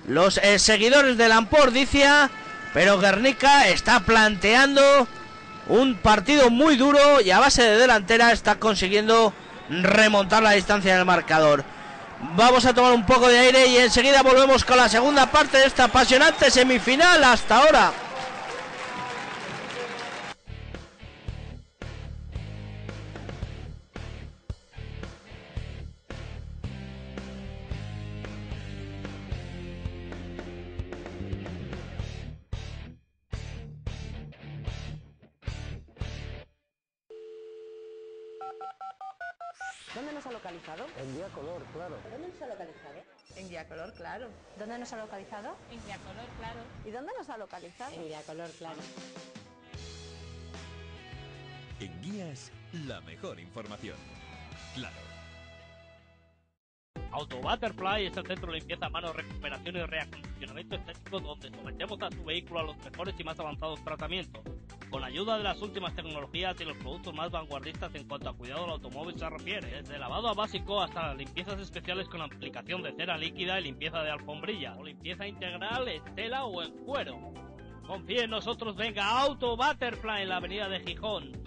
Speaker 1: los eh, seguidores del Ampordicia. Pero Guernica está planteando un partido muy duro y a base de delantera está consiguiendo remontar la distancia del marcador. Vamos a tomar un poco de aire y enseguida volvemos con la segunda parte de esta apasionante semifinal hasta ahora.
Speaker 2: ¿Dónde nos ha localizado?
Speaker 3: En día color, claro.
Speaker 2: ¿Dónde nos ha localizado?
Speaker 4: En Diacolor, claro.
Speaker 2: ¿Dónde nos ha localizado?
Speaker 4: En Diacolor, claro.
Speaker 2: ¿Y dónde nos ha localizado?
Speaker 4: En Diacolor, claro.
Speaker 5: En Guías, la mejor información. Claro.
Speaker 6: Auto Butterfly es el centro de limpieza a mano, recuperación y reacondicionamiento estético donde sometemos a su vehículo a los mejores y más avanzados tratamientos. Con ayuda de las últimas tecnologías y los productos más vanguardistas en cuanto a cuidado del automóvil se refiere, desde lavado a básico hasta limpiezas especiales con aplicación de cera líquida y limpieza de alfombrilla, o limpieza integral en tela o en cuero. Confíe en nosotros, venga Auto Butterfly en la avenida de Gijón.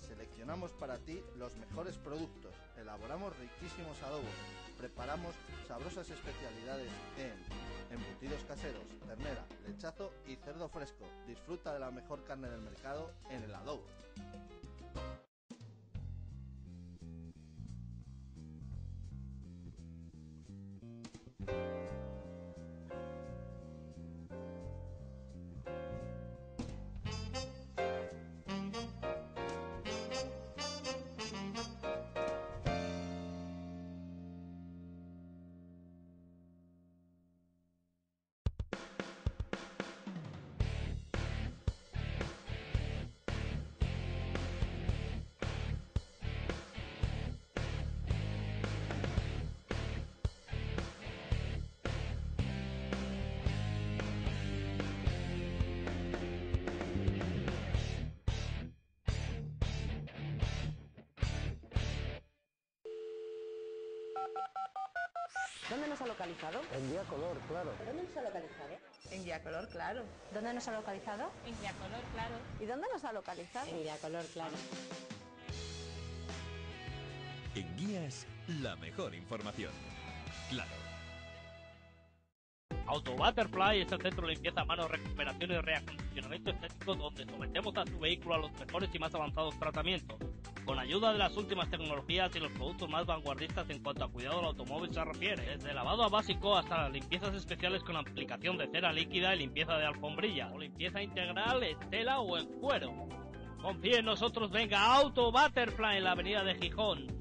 Speaker 7: Seleccionamos para ti los mejores productos. Elaboramos riquísimos adobos. Preparamos sabrosas especialidades en embutidos caseros, ternera, lechazo y cerdo fresco. Disfruta de la mejor carne del mercado en el adobo.
Speaker 2: ¿Dónde nos ha localizado?
Speaker 3: En día color, claro.
Speaker 2: ¿Dónde nos ha localizado?
Speaker 4: En Diacolor, claro.
Speaker 2: ¿Dónde nos ha localizado?
Speaker 4: En Diacolor, claro.
Speaker 2: ¿Y dónde nos ha localizado?
Speaker 4: En Diacolor, claro.
Speaker 5: En Guías, la mejor información. Claro.
Speaker 6: Auto Butterfly es el centro de limpieza a mano, recuperación y reacondicionamiento estético donde sometemos a su vehículo a los mejores y más avanzados tratamientos. Con ayuda de las últimas tecnologías y los productos más vanguardistas en cuanto a cuidado del automóvil se refiere, desde lavado básico hasta las limpiezas especiales con aplicación de cera líquida y limpieza de alfombrilla, o limpieza integral en tela o en cuero. Confíe en nosotros, venga Auto Butterfly en la avenida de Gijón.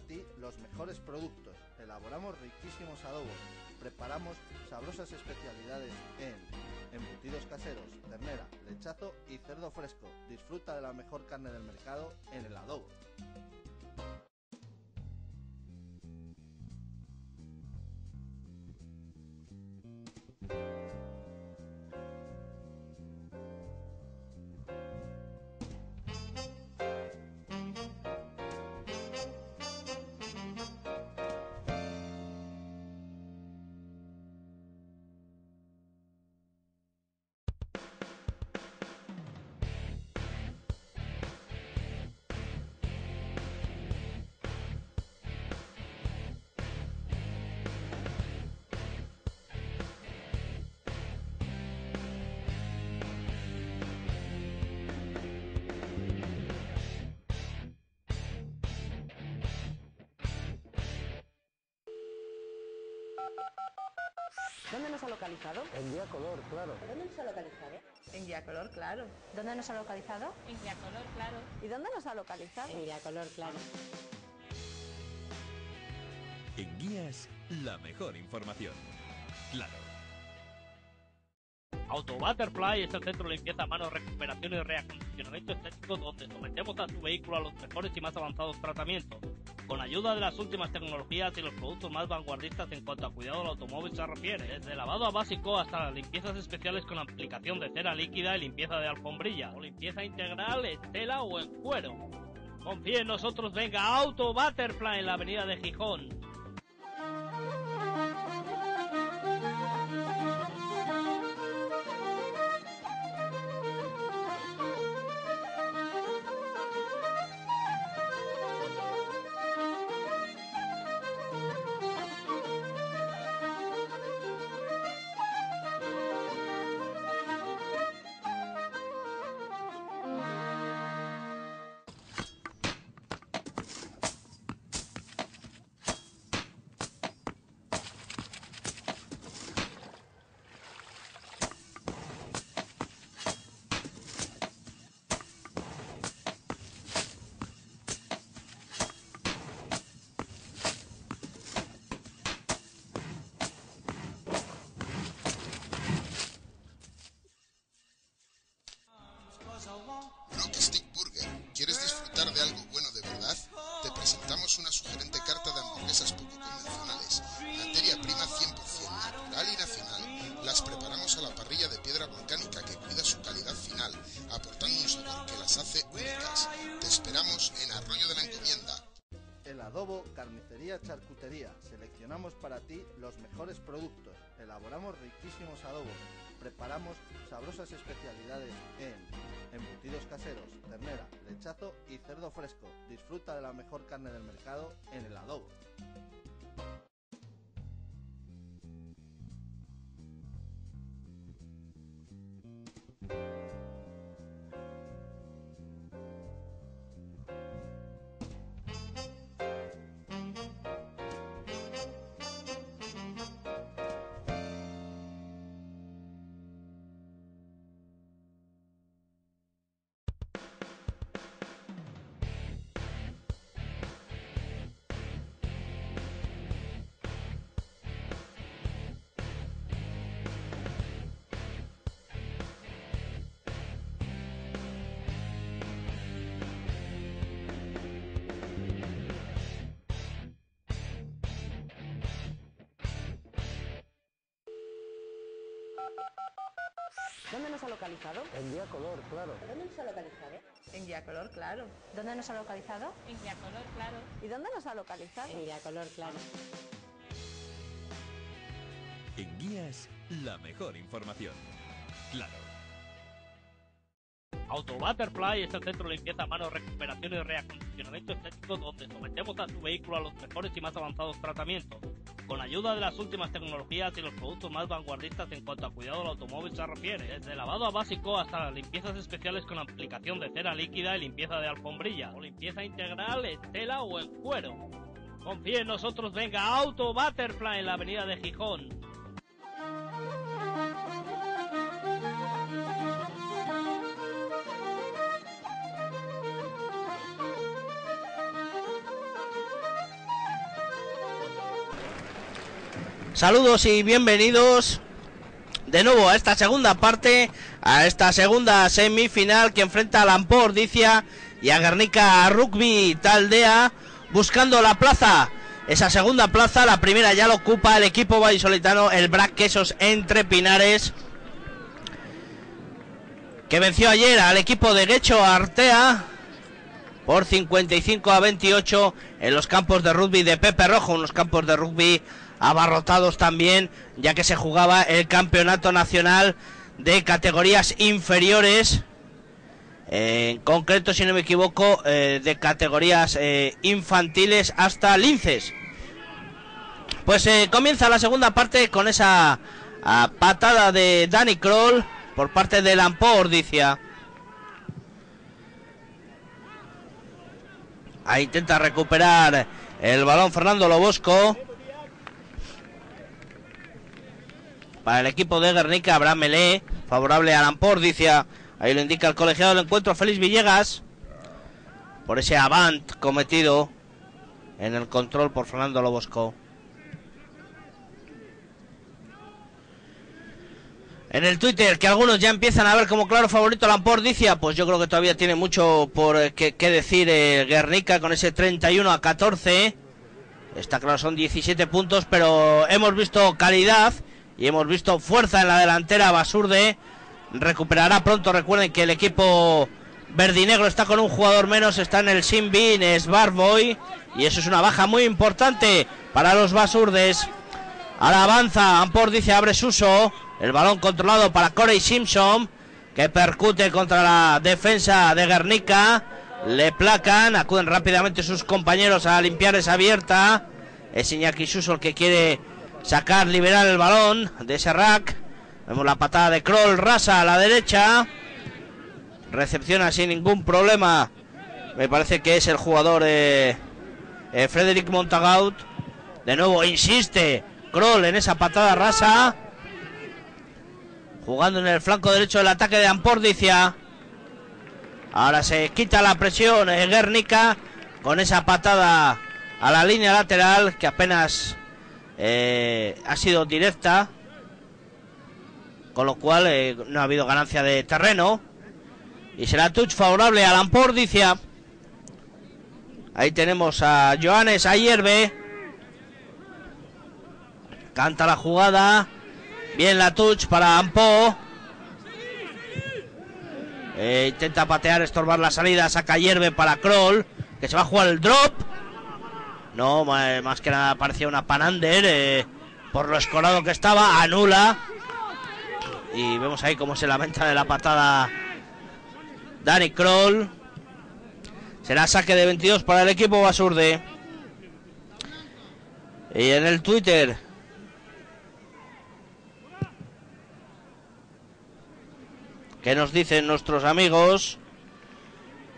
Speaker 7: Ti los mejores productos. Elaboramos riquísimos adobos. Preparamos sabrosas especialidades en embutidos caseros, ternera, lechazo y cerdo fresco. Disfruta de la mejor carne del mercado en el adobo.
Speaker 2: ¿Dónde nos ha localizado?
Speaker 3: En día color, claro.
Speaker 2: ¿Dónde nos ha localizado?
Speaker 4: En día color claro.
Speaker 2: ¿Dónde nos ha localizado?
Speaker 4: En día color claro.
Speaker 2: ¿Y dónde nos ha localizado?
Speaker 4: En día color claro.
Speaker 5: En Guías, la mejor información. Claro.
Speaker 6: Auto Butterfly es el centro de limpieza a mano, recuperación y reacondicionamiento estético donde sometemos a su vehículo a los mejores y más avanzados tratamientos, con ayuda de las últimas tecnologías y los productos más vanguardistas en cuanto a cuidado del automóvil se refiere, desde lavado básico hasta las limpiezas especiales con aplicación de cera líquida y limpieza de alfombrilla, o limpieza integral en tela o en cuero. Confíe en nosotros, venga Auto Butterfly en la avenida de Gijón.
Speaker 7: Seleccionamos para ti los mejores productos. Elaboramos riquísimos adobos. Preparamos sabrosas especialidades en embutidos caseros, ternera, lechazo y cerdo fresco. Disfruta de la mejor carne del mercado en el adobo.
Speaker 2: ¿Dónde nos ha localizado?
Speaker 3: En día color, claro.
Speaker 2: ¿Dónde nos ha localizado?
Speaker 4: En día color claro.
Speaker 2: ¿Dónde nos ha localizado?
Speaker 4: En día color claro.
Speaker 2: ¿Y dónde nos ha localizado?
Speaker 4: En día color claro.
Speaker 5: En Guías, la mejor información. Claro.
Speaker 6: Auto Butterfly es el centro de limpieza a mano, recuperación y reacondicionamiento estético donde sometemos a su vehículo a los mejores y más avanzados tratamientos, con ayuda de las últimas tecnologías y los productos más vanguardistas en cuanto a cuidado del automóvil se refiere, desde lavado a básico hasta limpiezas especiales con aplicación de cera líquida y limpieza de alfombrilla, o limpieza integral en tela o en cuero. Confíe en nosotros, venga Auto Butterfly en la avenida de Gijón.
Speaker 1: Saludos y bienvenidos de nuevo a esta segunda parte, a esta segunda semifinal que enfrenta a Lampordicia y a Guernica Rugby Taldea buscando la plaza. Esa segunda plaza, la primera ya lo ocupa el equipo vallisolitano, el Brac Quesos entre Pinares, que venció ayer al equipo de Guecho Artea por 55 a 28 en los campos de rugby de Pepe Rojo, unos campos de rugby abarrotados también, ya que se jugaba el campeonato nacional de categorías inferiores, eh, en concreto, si no me equivoco, eh, de categorías eh, infantiles hasta linces. Pues comienza la segunda parte con esa patada de Danny Kroll por parte de Lampordicia. Ahí intenta recuperar el balón Fernando Lobosco. Para el equipo de Guernica habrá Melé, favorable a Lampordicia. Ahí lo indica el colegiado del encuentro Félix Villegas. Por ese avant cometido en el control por Fernando Lobosco. En el Twitter, que algunos ya empiezan a ver como claro favorito a Lampordicia, pues yo creo que todavía tiene mucho por eh, qué, decir eh, Guernica con ese 31 a 14. Está claro, son 17 puntos, pero hemos visto calidad y hemos visto fuerza en la delantera. Basurde recuperará pronto. Recuerden que el equipo verdinegro está con un jugador menos, está en el Simbin, es Barboy, y eso es una baja muy importante para los Basurdes. Ahora avanza, Ampor dice abre Suso. El balón controlado para Corey Simpson, que percute contra la defensa de Guernica. Le placan, acuden rápidamente sus compañeros a limpiar esa abierta. Es Iñaki Suso el que quiere sacar, liberar el balón de ese rack. Vemos la patada de Kroll, rasa a la derecha. Recepciona sin ningún problema. Me parece que es el jugador eh, eh, Frederick Montagaut. De nuevo insiste Kroll en esa patada rasa. Jugando en el flanco derecho del ataque de Ampordicia. Ahora se quita la presión en Guernica con esa patada a la línea lateral que apenas eh, ha sido directa. Con lo cual eh, no ha habido ganancia de terreno. Y será touch favorable a Lampordicia. Ahí tenemos a Joanes Ayerbe. Canta la jugada. Bien la touch para Ampo. Eh, intenta patear, estorbar la salida. Saca hierve para Kroll. Que se va a jugar el drop. No, más que nada parecía una Panander. Eh, por lo escorado que estaba. Anula. Y vemos ahí cómo se lamenta de la patada Danny Kroll. Será saque de 22 para el equipo Basurde. Y en el Twitter ¿Qué nos dicen nuestros amigos?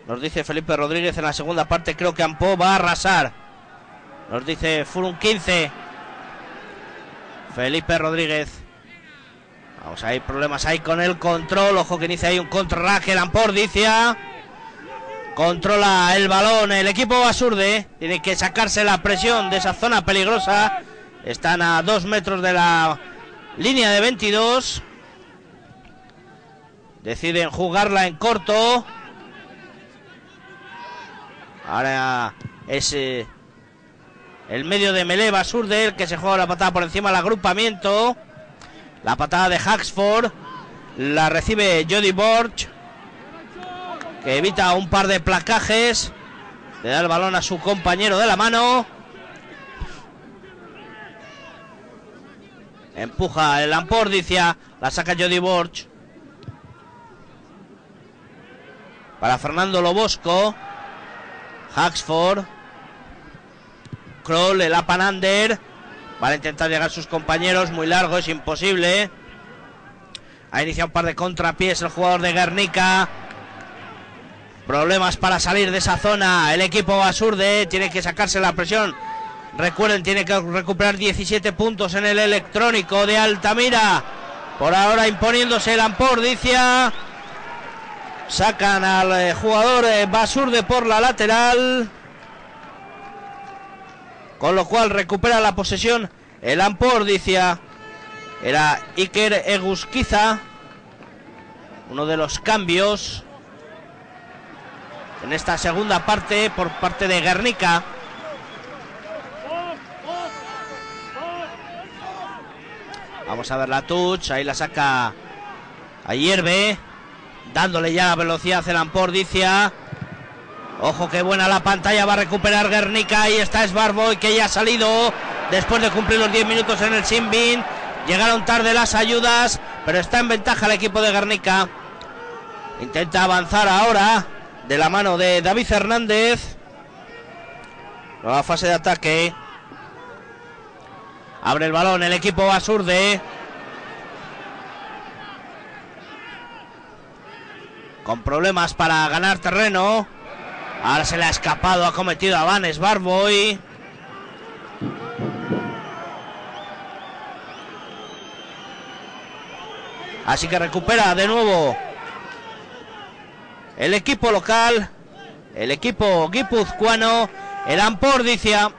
Speaker 1: Nos dice Felipe Rodríguez en la segunda parte. Creo que Ampo va a arrasar. Nos dice Furun 15. Felipe Rodríguez. Vamos, hay problemas ahí con el control. Ojo que dice ahí un contraraje. Lampordicia. Controla el balón. El equipo Basurde. Tiene que sacarse la presión de esa zona peligrosa. Están a dos metros de la línea de 22. Deciden jugarla en corto. Ahora es eh, el medio de Meleva Basurde el que se juega la patada por encima del agrupamiento. La patada de Haxford. La recibe Jody Borch. Que evita un par de placajes. Le da el balón a su compañero de la mano. Empuja el Lampordicia. La saca Jody Borch. Para Fernando Lobosco. Haxford. Kroll, el Apanander. Van a intentar llegar sus compañeros. Muy largo, es imposible. Ha iniciado un par de contrapiés el jugador de Guernica. Problemas para salir de esa zona. El equipo Basurde tiene que sacarse la presión. Recuerden, tiene que recuperar 17 puntos en el electrónico de Altamira. Por ahora imponiéndose el Ampordicia. Sacan al eh, jugador eh, Basurde por la lateral. Con lo cual recupera la posesión el Ampordicia. Era Iker Egusquiza. Uno de los cambios en esta segunda parte por parte de Guernica. Vamos a ver la touch, ahí la saca a Hierve, dándole ya la velocidad el Ampordicia. Ojo que buena la pantalla, va a recuperar Guernica, ahí está Sbarboy que ya ha salido después de cumplir los 10 minutos en el Simbin. Llegaron tarde las ayudas, pero está en ventaja el equipo de Guernica. Intenta avanzar ahora de la mano de David Hernández. Nueva fase de ataque. Abre el balón el equipo Basurde. Con problemas para ganar terreno. Ahora se le ha escapado, ha cometido a Vanes Barboy. Así que recupera de nuevo el equipo local, el equipo guipuzcoano, el Ampordicia.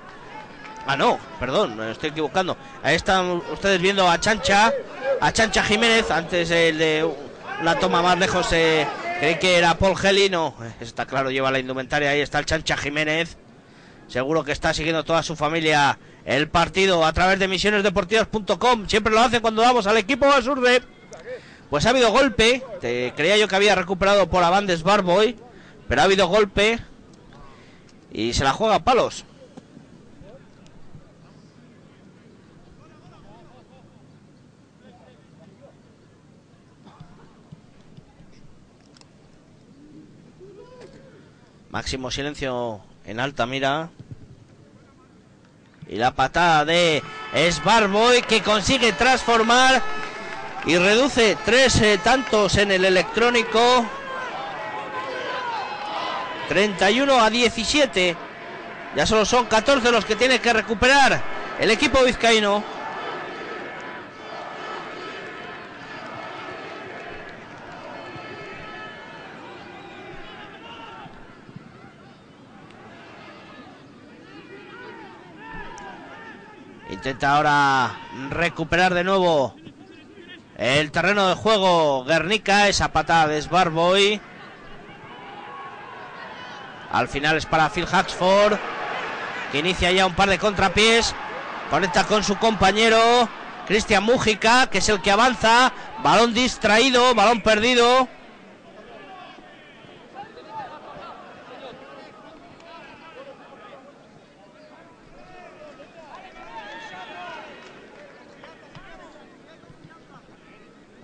Speaker 1: Ah, no, perdón, me estoy equivocando. Ahí están ustedes viendo a Chancha, a Chancha Jiménez, antes de la toma más lejos, eh, creí que era Paul Gelli, no, está claro, lleva la indumentaria, ahí está el Chancha Jiménez. Seguro que está siguiendo toda su familia el partido a través de misionesdeportivas.com. Siempre lo hace cuando vamos al equipo Basurde. Pues ha habido golpe. Creía yo que había recuperado por Avandes Barboy. Pero ha habido golpe. Y se la juega a palos. Máximo silencio en alta mira. Y la patada de Sbarboy que consigue transformar y reduce tres eh, tantos en el electrónico. 31 a 17. Ya solo son 14 los que tiene que recuperar el equipo vizcaíno. Intenta ahora recuperar de nuevo el terreno de juego Guernica, esa patada de Sbarboy. Al final es para Phil Haxford, que inicia ya un par de contrapiés. Conecta con su compañero Cristian Mújica, que es el que avanza. Balón distraído, balón perdido.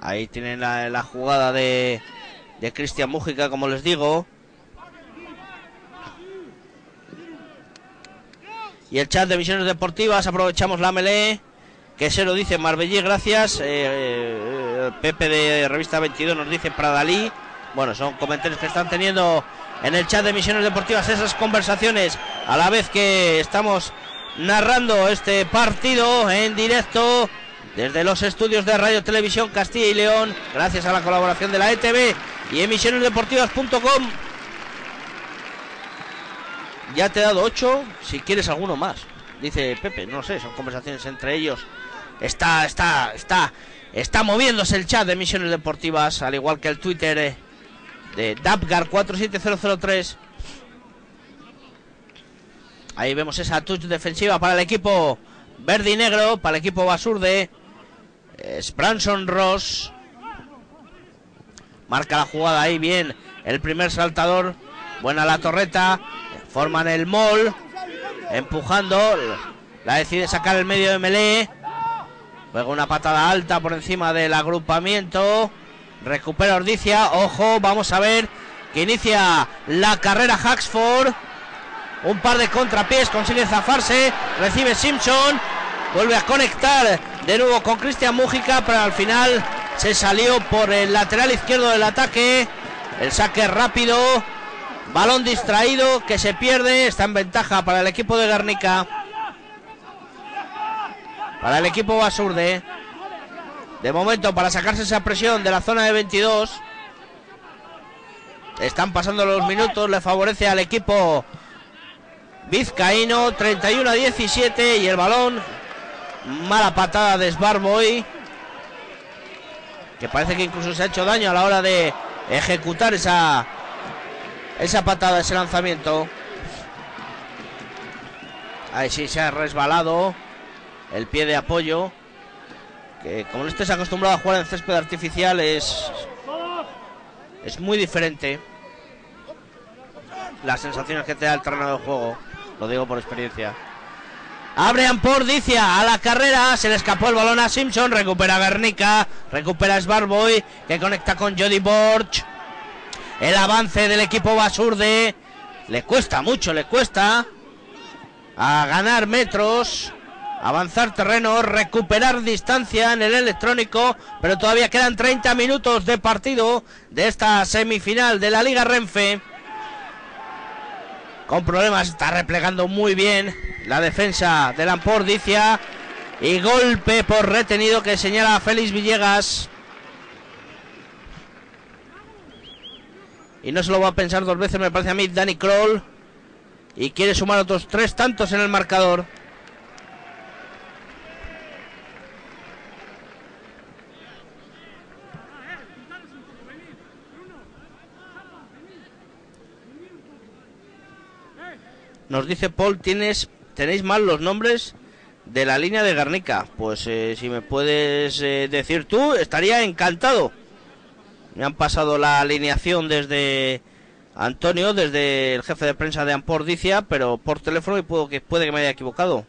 Speaker 1: Ahí tienen la, jugada de, de Cristian Mújica, como les digo. Y el chat de Misiones Deportivas, aprovechamos la melee. Que se lo dice Marbellí, gracias. Eh, eh, Pepe de Revista 22 nos dice Pradalí. Bueno, son comentarios que están teniendo en el chat de Misiones Deportivas esas conversaciones a la vez que estamos narrando este partido en directo desde los estudios de Radio Televisión Castilla y León, gracias a la colaboración de la ETV y emisionesdeportivas.com. Ya te he dado 8, si quieres alguno más. Dice Pepe, no sé, son conversaciones entre ellos. Está, está, está, está moviéndose el chat de Emisiones Deportivas, al igual que el Twitter eh, de Dapgar 47003. Ahí vemos esa touch defensiva para el equipo verde y negro, para el equipo Basurde. Es Branson Ross. Marca la jugada ahí bien. El primer saltador. Buena la torreta. Forman el mall. Empujando. La decide sacar el medio de melee. Luego una patada alta por encima del agrupamiento. Recupera Ordicia. Ojo, vamos a ver que inicia la carrera Haxford. Un par de contrapiés, consigue zafarse. Recibe Simpson. Vuelve a conectar de nuevo con Cristian Mújica, pero al final se salió por el lateral izquierdo del ataque. El saque rápido. Balón distraído que se pierde. Está en ventaja para el equipo de Garnica. Para el equipo Basurde. De momento, para sacarse esa presión de la zona de 22. Están pasando los minutos. Le favorece al equipo vizcaíno. 31 a 17. Y el balón. Mala patada de Sbarboy. Que parece que incluso se ha hecho daño a la hora de ejecutar esa, esa patada, ese lanzamiento. Ahí sí se ha resbalado el pie de apoyo. Que como no estés acostumbrado a jugar en césped artificial es, es muy diferente las sensaciones que te da el terreno de juego. Lo digo por experiencia. Abre Ampor, dice a la carrera. Se le escapó el balón a Simpson. Recupera Guernica. Recupera Sbarboy. Que conecta con Jody Borch. El avance del equipo Basurde. Le cuesta mucho, le cuesta. A ganar metros. Avanzar terreno. Recuperar distancia en el electrónico. Pero todavía quedan 30 minutos de partido de esta semifinal de la Liga Renfe con problemas, está replegando muy bien la defensa del Ampordicia y golpe por retenido que señala Félix Villegas. Y no se lo va a pensar dos veces, me parece a mí, Danny Kroll. Y quiere sumar otros tres tantos en el marcador. Nos dice Paul, tienes, tenéis mal los nombres de la línea de Garnica. Pues eh, si me puedes eh, decir tú, estaría encantado. Me han pasado la alineación desde Antonio, desde el jefe de prensa de Ampordicia, pero por teléfono y puedo que puede que me haya equivocado.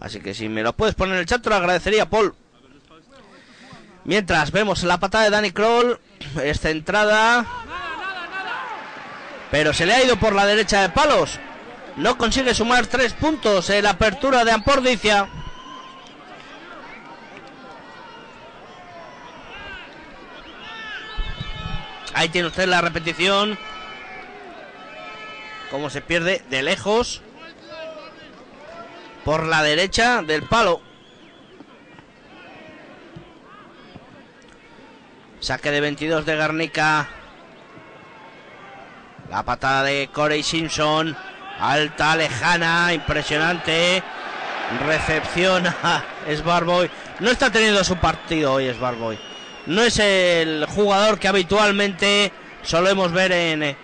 Speaker 1: Así que si me lo puedes poner en el chat, te lo agradecería, Paul. Mientras vemos la patada de Danny Kroll, es centrada. Pero se le ha ido por la derecha de palos. No consigue sumar tres puntos en la apertura de Ampordicia. Ahí tiene usted la repetición. Cómo se pierde de lejos. Por la derecha del palo. Saque de 22 de Garnica. La patada de Corey Simpson. Alta, lejana, impresionante. Recepción a Sbarboy. No está teniendo su partido hoy Sbarboy. No es el jugador que habitualmente solemos ver en,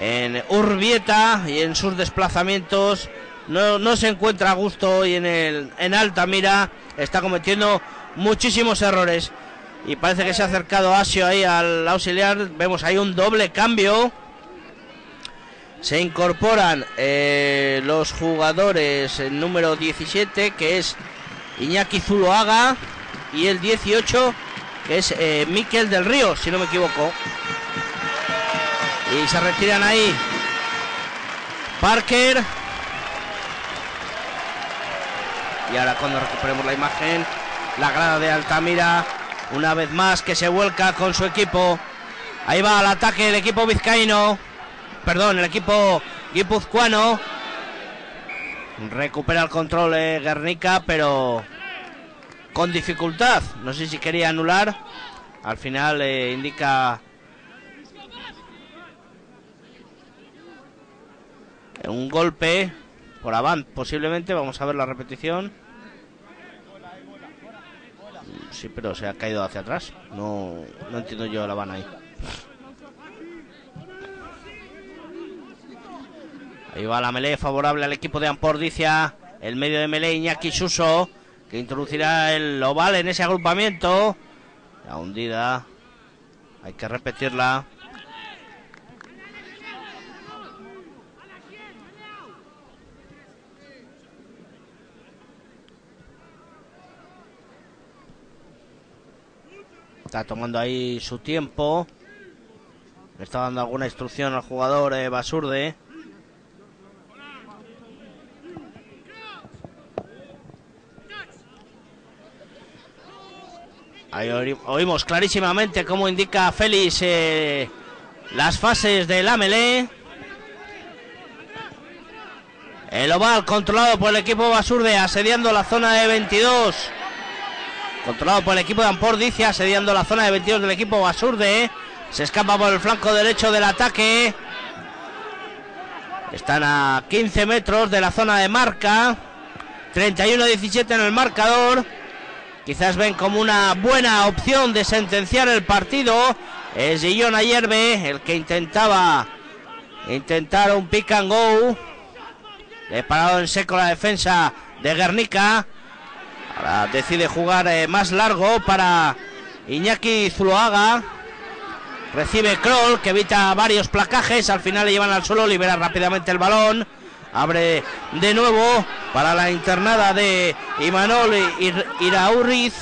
Speaker 1: en Urbieta y en sus desplazamientos. No, no se encuentra a gusto hoy en, el, en Altamira. Está cometiendo muchísimos errores. Y parece que se ha acercado Asio ahí al auxiliar. Vemos ahí un doble cambio. Se incorporan eh, los jugadores, el número 17, que es Iñaki Zuloaga, y el 18, que es eh, Miquel del Río, si no me equivoco. Y se retiran ahí Parker. Y ahora cuando recuperemos la imagen, la grada de Altamira, una vez más que se vuelca con su equipo. Ahí va al ataque el equipo vizcaíno perdón, el equipo guipuzcoano. Recupera el control de Guernica, pero con dificultad. No sé si quería anular. Al final eh, indica un golpe por Avant, posiblemente. Vamos a ver la repetición. Sí, pero se ha caído hacia atrás. No, no entiendo yo la van ahí. Ahí va la melee favorable al equipo de Ampordicia. el medio de Mele Iñaki Suso, que introducirá el oval en ese agrupamiento. La hundida. Hay que repetirla. Está tomando ahí su tiempo. Le está dando alguna instrucción al jugador eh, Basurde. Ahí oí- oímos clarísimamente cómo indica Félix eh, las fases del AMLE. El oval controlado por el equipo Basurde asediando la zona de 22. Controlado por el equipo de Ampordice, asediando la zona de 22 del equipo Basurde. Se escapa por el flanco derecho del ataque. Están a 15 metros de la zona de marca. 31-17 en el marcador. Quizás ven como una buena opción de sentenciar el partido. Es Gillón Ayerbe el que intentaba intentar un pick and go. Le parado en seco la defensa de Guernica. Ahora decide jugar eh, más largo para Iñaki Zuloaga. Recibe Kroll que evita varios placajes. Al final le llevan al suelo, libera rápidamente el balón. Abre de nuevo para la internada de Imanol Ir- Iraurriz.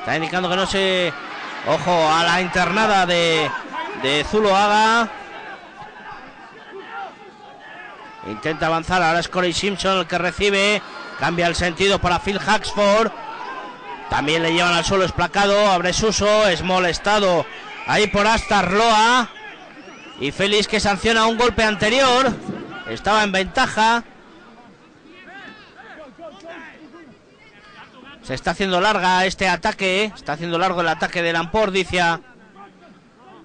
Speaker 1: Está indicando que no se. Ojo a la internada de, de Zuloaga. Intenta avanzar. Ahora es Corey Simpson el que recibe. Cambia el sentido para Phil Haxford. También le llevan al suelo esplacado. Abre Suso. Es molestado ahí por Astar Loa. Y Félix que sanciona un golpe anterior. Estaba en ventaja. Se está haciendo larga este ataque. Está haciendo largo el ataque de Lampordicia.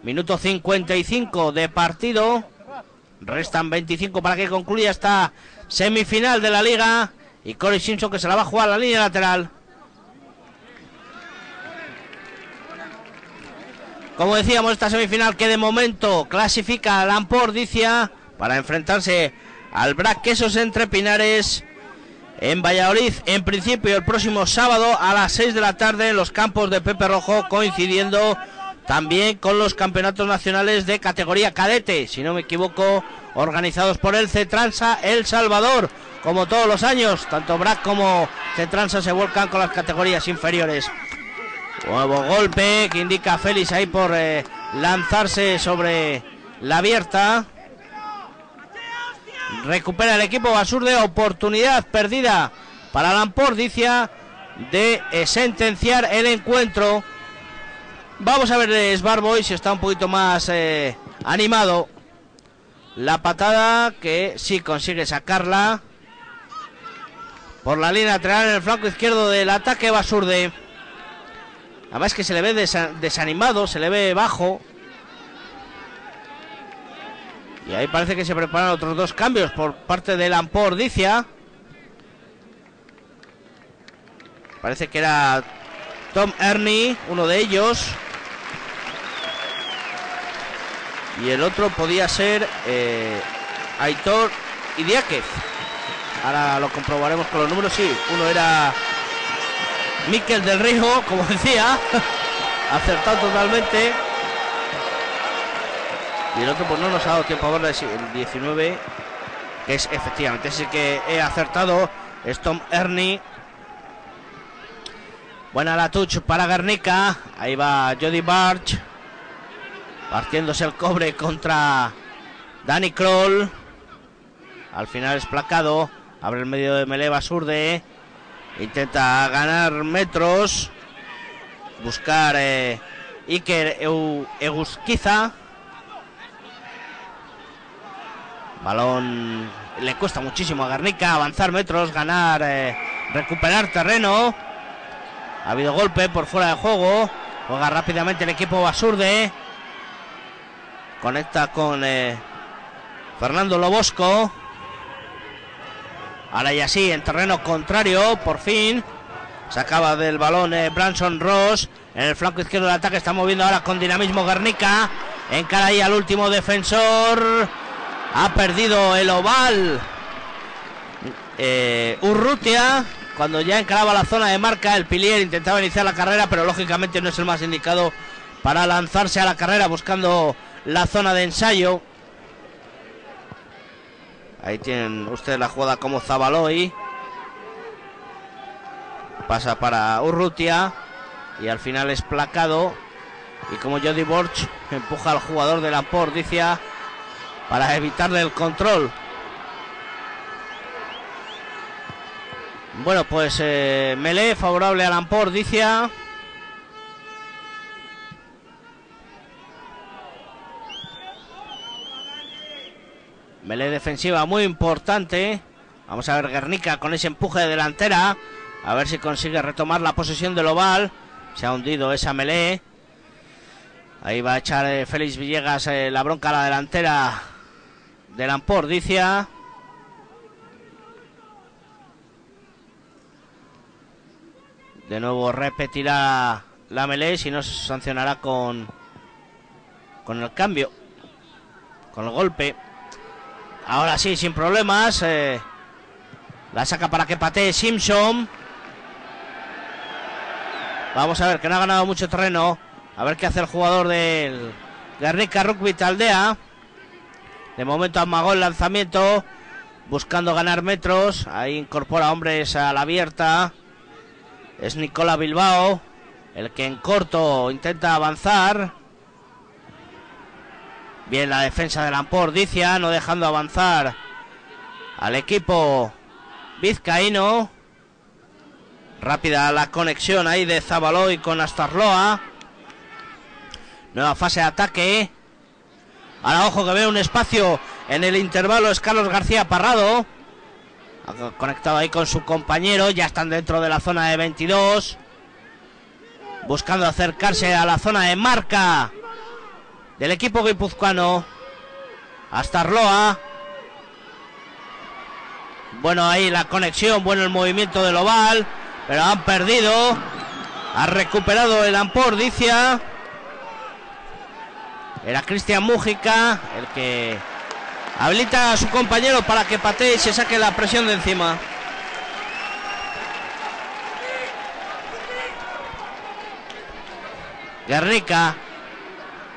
Speaker 1: Minuto 55 de partido. Restan 25 para que concluya esta semifinal de la liga. Y Corey Simpson que se la va a jugar a la línea lateral. Como decíamos, esta semifinal que de momento clasifica a Lampordicia para enfrentarse al Brac Quesos entre Pinares en Valladolid. En principio, el próximo sábado a las 6 de la tarde en los campos de Pepe Rojo, coincidiendo también con los campeonatos nacionales de categoría cadete, si no me equivoco, organizados por el CETRANSA El Salvador. Como todos los años, tanto BRAC como CETRANSA se vuelcan con las categorías inferiores. Nuevo golpe que indica Félix ahí por eh, lanzarse sobre la abierta. Recupera el equipo Basurde, oportunidad perdida para Lampordicia de eh, sentenciar el encuentro. Vamos a ver eh, Sbarboy si está un poquito más animado. La patada que sí consigue sacarla por la línea lateral en el flanco izquierdo del ataque Basurde. Además que se le ve desa- desanimado, se le ve bajo. Y ahí parece que se preparan otros dos cambios por parte de Lampordicia. Parece que era Tom Ernie, uno de ellos. Y el otro podía ser eh, Aitor Idiáquez. Ahora lo comprobaremos con los números. Sí, uno era Miquel del Río, como decía. Acertado totalmente. Y el otro pues no nos ha dado tiempo a el 19, que es efectivamente ese que he acertado, es Tom Ernie. Buena la touch para Guernica, ahí va Jody Barch, partiéndose el cobre contra Danny Kroll. Al final es placado, abre el medio de Meleva Surde, intenta ganar metros, buscar eh, Iker Egusquiza. Balón le cuesta muchísimo a Garnica avanzar metros, ganar, eh, recuperar terreno. Ha habido golpe por fuera de juego. Juega rápidamente el equipo Basurde. Conecta con eh, Fernando Lobosco. Ahora y así en terreno contrario, por fin. Se acaba del balón eh, Branson Ross. En el flanco izquierdo del ataque está moviendo ahora con dinamismo Guernica. Encara ahí al último defensor. Ha perdido el oval. Eh, Urrutia, cuando ya encaraba la zona de marca, el Pilier intentaba iniciar la carrera, pero lógicamente no es el más indicado para lanzarse a la carrera buscando la zona de ensayo. Ahí tienen ustedes la jugada como Zabaloy. Pasa para Urrutia y al final es placado. Y como Jody Borch empuja al jugador de la Pordicia para evitarle el control. Bueno, pues eh, favorable a Lamport, dice. Melee defensiva muy importante. Vamos a ver Guernica con ese empuje de delantera. A ver si consigue retomar la posesión del oval. Se ha hundido esa melee. Ahí va a echar eh, Félix Villegas eh, la bronca a la delantera de Lamport, dice. De nuevo repetirá la melee, si no se sancionará con, con el cambio, con el golpe. Ahora sí, sin problemas. eh, la saca para que patee Simpson. Vamos a ver, que no ha ganado mucho terreno. A ver qué hace el jugador del Guernica Rugby Taldea. De momento amagó el lanzamiento. Buscando ganar metros. Ahí incorpora hombres a la abierta. Es Nicola Bilbao. El que en corto intenta avanzar. Bien la defensa de Lamport, Dicia, no dejando avanzar al equipo vizcaíno. Rápida la conexión ahí de Zabaloy con Astarloa. Nueva fase de ataque. Ahora ojo que ve un espacio en el intervalo. Es Carlos García Parrado. Conectado ahí con su compañero. Ya están dentro de la zona de 22. Buscando acercarse a la zona de marca del equipo guipuzcoano. Astarloa. Bueno, ahí la conexión, bueno el movimiento del oval, pero han perdido. Ha recuperado el Ampordicia. Era Cristian Mújica el que habilita a su compañero para que patee y se saque la presión de encima. Guernica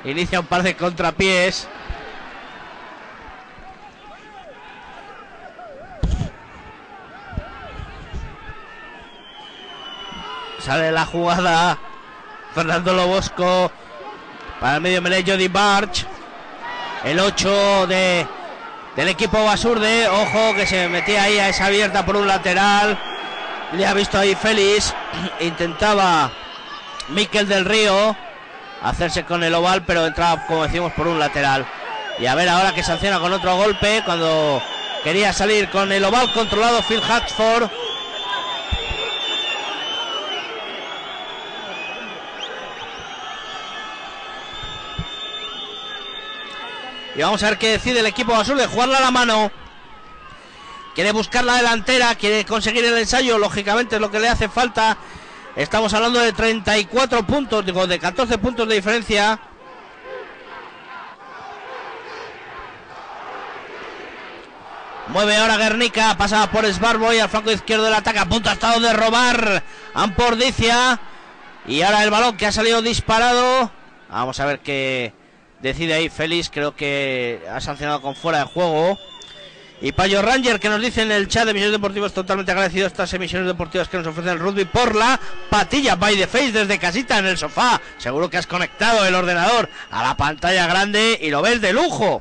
Speaker 1: inicia un par de contrapiés. Sale la jugada. Fernando Lobosco. Para el medio melee Jody Barch. El 8 de, del equipo Basurde. Ojo que se metía ahí a esa abierta por un lateral. Le ha visto ahí Félix. Intentaba Miquel del Río hacerse con el oval, pero entraba, como decimos, por un lateral. Y a ver ahora que sanciona con otro golpe cuando quería salir con el oval controlado Phil Hatford. Y vamos a ver qué decide el equipo azul de jugarla a la mano. Quiere buscar la delantera, quiere conseguir el ensayo, lógicamente es lo que le hace falta. Estamos hablando de 34 puntos, digo, de 14 puntos de diferencia. Mueve ahora Guernica, pasa por Sbarboy al flanco izquierdo del ataque, a punto estado de robar Ampordicia. Y ahora el balón que ha salido disparado. Vamos a ver qué decide ahí Félix, creo que ha sancionado con fuera de juego. Y Payo Ranger que nos dice en el chat de Emisiones Deportivas totalmente agradecido a estas emisiones deportivas que nos ofrecen el rugby por la patilla by the face desde casita en el sofá. Seguro que has conectado el ordenador a la pantalla grande y lo ves de lujo.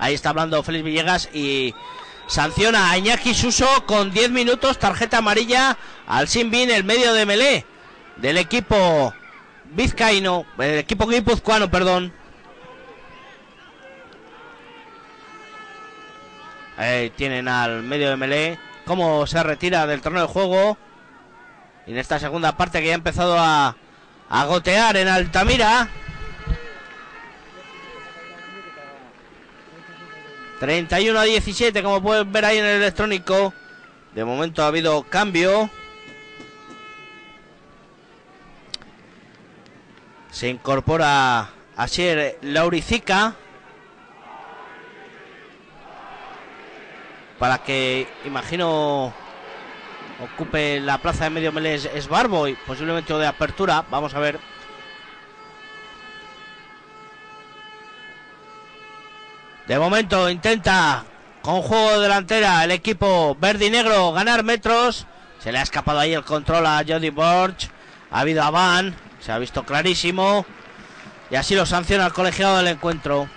Speaker 1: Ahí está hablando Félix Villegas y sanciona a Iñaki Suso con 10 minutos, tarjeta amarilla al Sinbin, el medio de Melé del equipo vizcaíno, el equipo guipuzcoano, perdón. Ahí tienen al medio de Melé. Cómo se retira del torneo de juego. Y en esta segunda parte que ya ha empezado a, a gotear en Altamira. 31 a 17, como pueden ver ahí en el electrónico. De momento ha habido cambio. Se incorpora Asier Lauricica. Para que, imagino, ocupe la plaza de medio melés es y posiblemente o de apertura. Vamos a ver. De momento intenta con juego de delantera el equipo verde y negro ganar metros. Se le ha escapado ahí el control a Jody Borch. Ha habido a Van. Se ha visto clarísimo. Y así lo sanciona el colegiado del encuentro.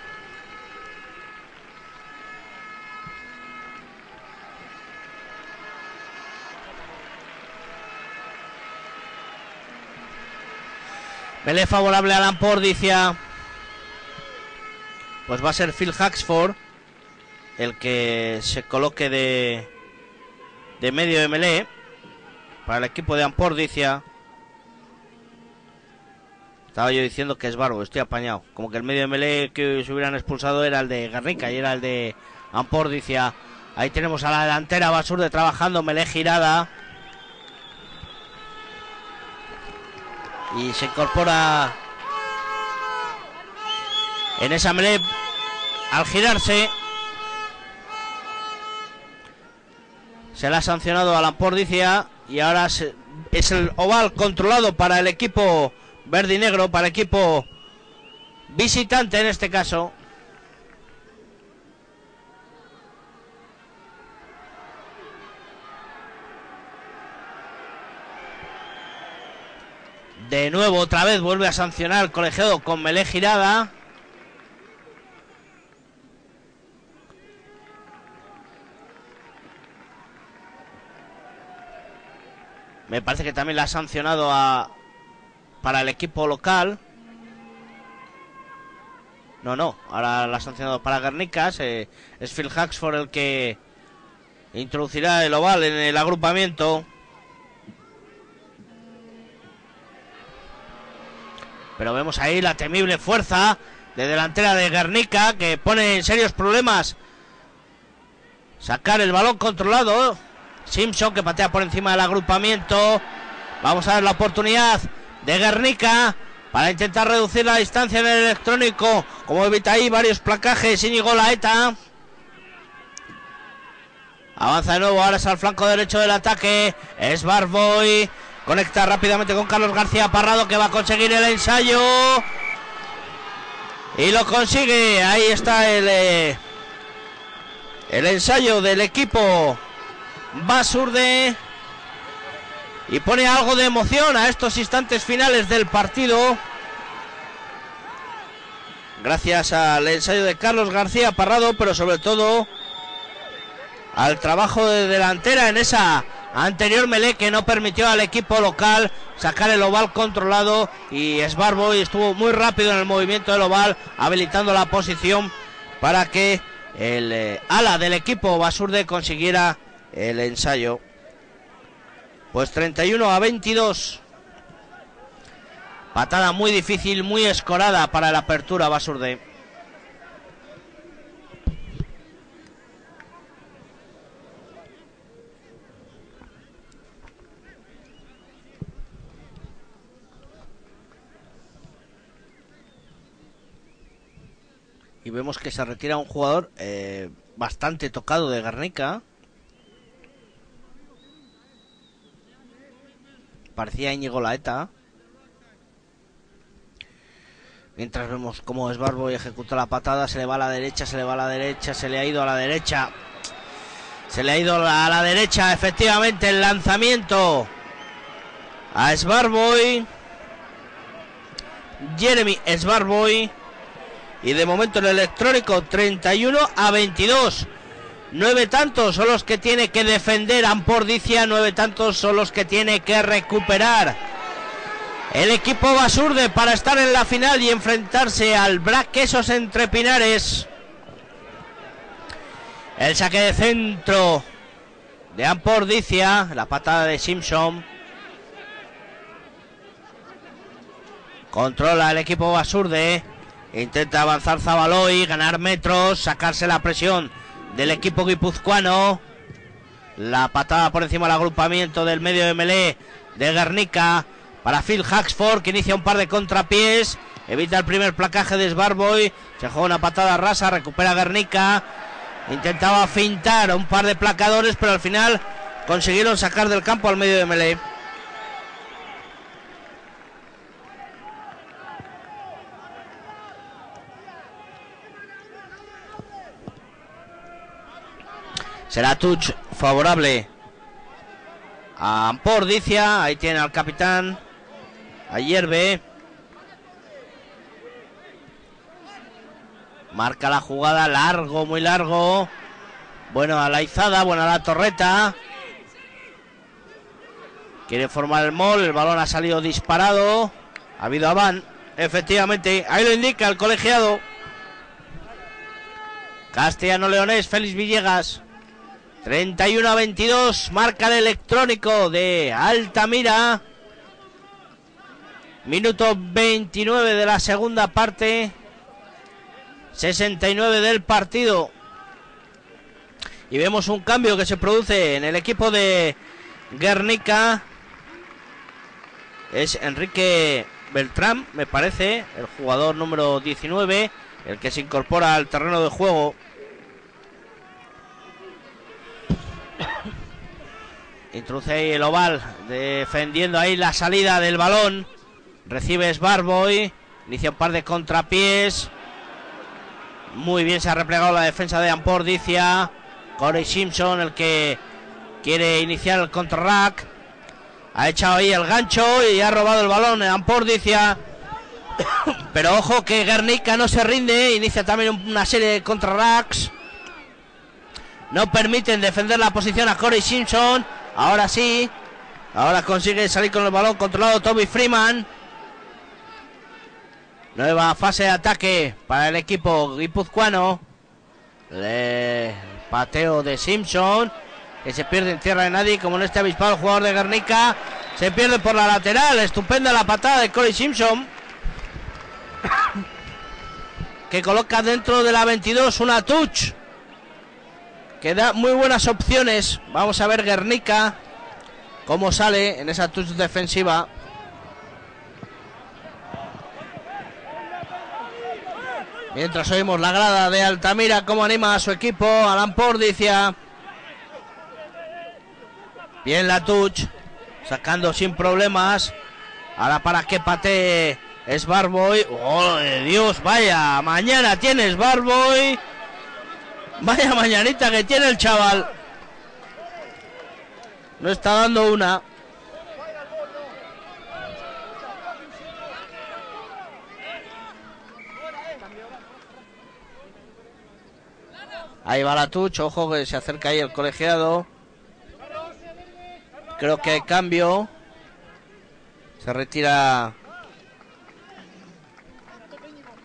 Speaker 1: Pelé favorable a Lampordicia. Pues va a ser Phil Haxford el que se coloque de, de medio de melee para el equipo de Ampordicia. Estaba yo diciendo que es Barbo, estoy apañado. Como que el medio de melee que se hubieran expulsado era el de Garnica y era el de Ampordicia. Ahí tenemos a la delantera Basurde trabajando, melee girada. Y se incorpora en esa melee al girarse. Se le ha sancionado a Lampordicia y ahora se- es el oval controlado para el equipo verde y negro, para el equipo visitante en este caso. De nuevo, otra vez vuelve a sancionar el colegiado con melé girada. Me parece que también la ha sancionado a, para el equipo local. No, no, ahora la ha sancionado para Guernicas. eh, es Phil Haxford el que introducirá el oval en el agrupamiento. Pero vemos ahí la temible fuerza de delantera de Guernica que pone en serios problemas sacar el balón controlado. Simpson que patea por encima del agrupamiento. Vamos a ver la oportunidad de Guernica para intentar reducir la distancia en el electrónico. Como evita ahí varios placajes. Íñigo Laeta. Avanza de nuevo, ahora es al flanco derecho del ataque. Es Barboy. Conecta rápidamente con Carlos García Parrado que va a conseguir el ensayo. Y lo consigue. Ahí está el, eh, el ensayo del equipo Basurde. Y pone algo de emoción a estos instantes finales del partido. Gracias al ensayo de Carlos García Parrado, pero sobre todo al trabajo de delantera en esa anterior melee que no permitió al equipo local sacar el oval controlado y Sbarboy estuvo muy rápido en el movimiento del oval habilitando la posición para que el eh, ala del equipo Basurde consiguiera el ensayo. Pues 31 a 22 patada muy difícil muy escorada para la apertura Basurde y vemos que se retira un jugador eh, bastante tocado de Guernica. Parecía Íñigo Laeta. Mientras vemos cómo Esbarbo y ejecuta la patada, se le va a la derecha, se le va a la derecha, se le ha ido a la derecha. Se le ha ido a la derecha, efectivamente, el lanzamiento a Sbarboy. Jeremy Sbarboy. Y de momento el electrónico 31 a 22. Nueve tantos son los que tiene que defender Ampordicia. Nueve tantos son los que tiene que recuperar. El equipo Basurde para estar en la final y enfrentarse al Brac Quesos entre Pinares. El saque de centro de Ampordicia. La patada de Simpson. Controla el equipo Basurde. Intenta avanzar Zabaloy, ganar metros, sacarse la presión del equipo guipuzcoano. La patada por encima del agrupamiento del medio de Melé de Guernica para Phil Haxford que inicia un par de contrapiés. Evita el primer placaje de Sbarboy. Se juega una patada rasa, recupera Guernica. Intentaba fintar un par de placadores, pero al final consiguieron sacar del campo al medio de melee. Será touch favorable a Ampordicia. Ahí tiene al capitán. A Hierve. Marca la jugada largo, muy largo. Bueno a la izada, buena la torreta. Quiere formar el mol, el balón ha salido disparado. Ha habido aván, efectivamente, ahí lo indica el colegiado. Castellano Leonés, Félix Villegas. 31 a 22, marca el electrónico de Altamira. Minuto 29 de la segunda parte. 69 del partido. Y vemos un cambio que se produce en el equipo de Guernica. Es Enrique Beltrán, me parece, el jugador número 19, el que se incorpora al terreno de juego. Introduce ahí el oval, defendiendo ahí la salida del balón. Recibe Sbarboy, inicia un par de contrapiés. Muy bien se ha replegado la defensa de Ampordicia. Corey Simpson, el que quiere iniciar el contrarack. Ha echado ahí el gancho y ha robado el balón Ampordicia. Pero ojo que Guernica no se rinde. Inicia también una serie de contrarracks. No permiten defender la posición a Corey Simpson. Ahora sí. Ahora consigue salir con el balón controlado Tommy Freeman. Nueva fase de ataque para el equipo guipuzcoano. El pateo de Simpson. Que se pierde en tierra de nadie. Como no está avispado el jugador de Guernica. Se pierde por la lateral. Estupenda la patada de Corey Simpson. Que coloca dentro de la 22 una touch. Que da muy buenas opciones. Vamos a ver Guernica. Cómo sale en esa touch defensiva. Mientras oímos la grada de Altamira, cómo anima a su equipo, Alan Pordicia. Bien la touch, sacando sin problemas. Ahora para que patee Sbarboy. ¡Oh, de Dios! Vaya, mañana tienes Sbarboy. Vaya mañanita que tiene el chaval. No está dando una. Ahí va la touch, ojo que se acerca ahí el colegiado. Creo que hay cambio. Se retira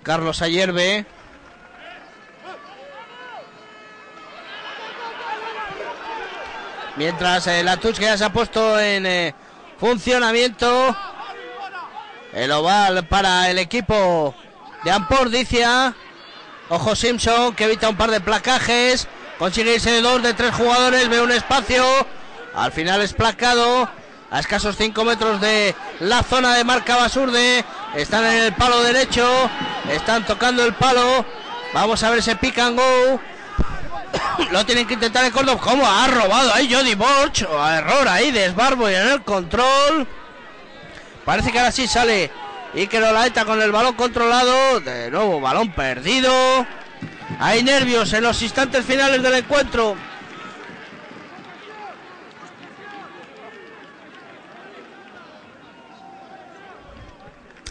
Speaker 1: Carlos Ayerbe. Mientras eh, la que ya se ha puesto en eh, funcionamiento. El oval para el equipo de Ampordicia. Ojo Simpson que evita un par de placajes. Consigue irse de dos de tres jugadores. Ve un espacio. Al final es placado. A escasos 5 metros de la zona de marca Basurde. Están en el palo derecho. Están tocando el palo. Vamos a ver ese pick and go. Lo tienen que intentar en Córdoba. ¿Cómo ha robado ahí Jody Borch? Error ahí de Esbarbo y en el control. Parece que ahora sí sale Iker Olaeta con el balón controlado. De nuevo, balón perdido. Hay nervios en los instantes finales del encuentro.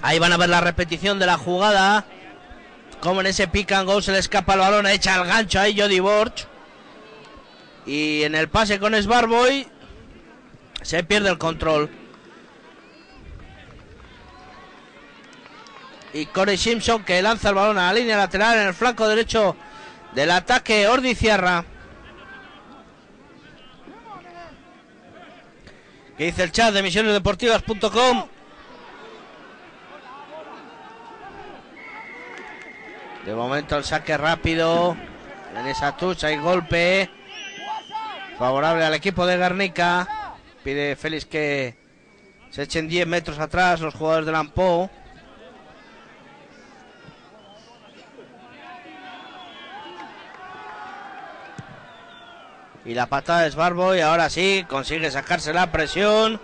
Speaker 1: Ahí van a ver la repetición de la jugada. Como en ese pick and go se le escapa el balón, echa el gancho ahí Jody Borch. Y en el pase con Sbarboy se pierde el control. Y Corey Simpson que lanza el balón a la línea lateral en el flanco derecho del ataque Ordicierra. ¿Qué dice el chat de misionesdeportivas.com? De momento el saque rápido. En esa tucha hay golpe. Favorable al equipo de Garnica. Pide Félix que se echen 10 metros atrás los jugadores del Ampo. Y la patada es Barbo y ahora sí consigue sacarse la presión.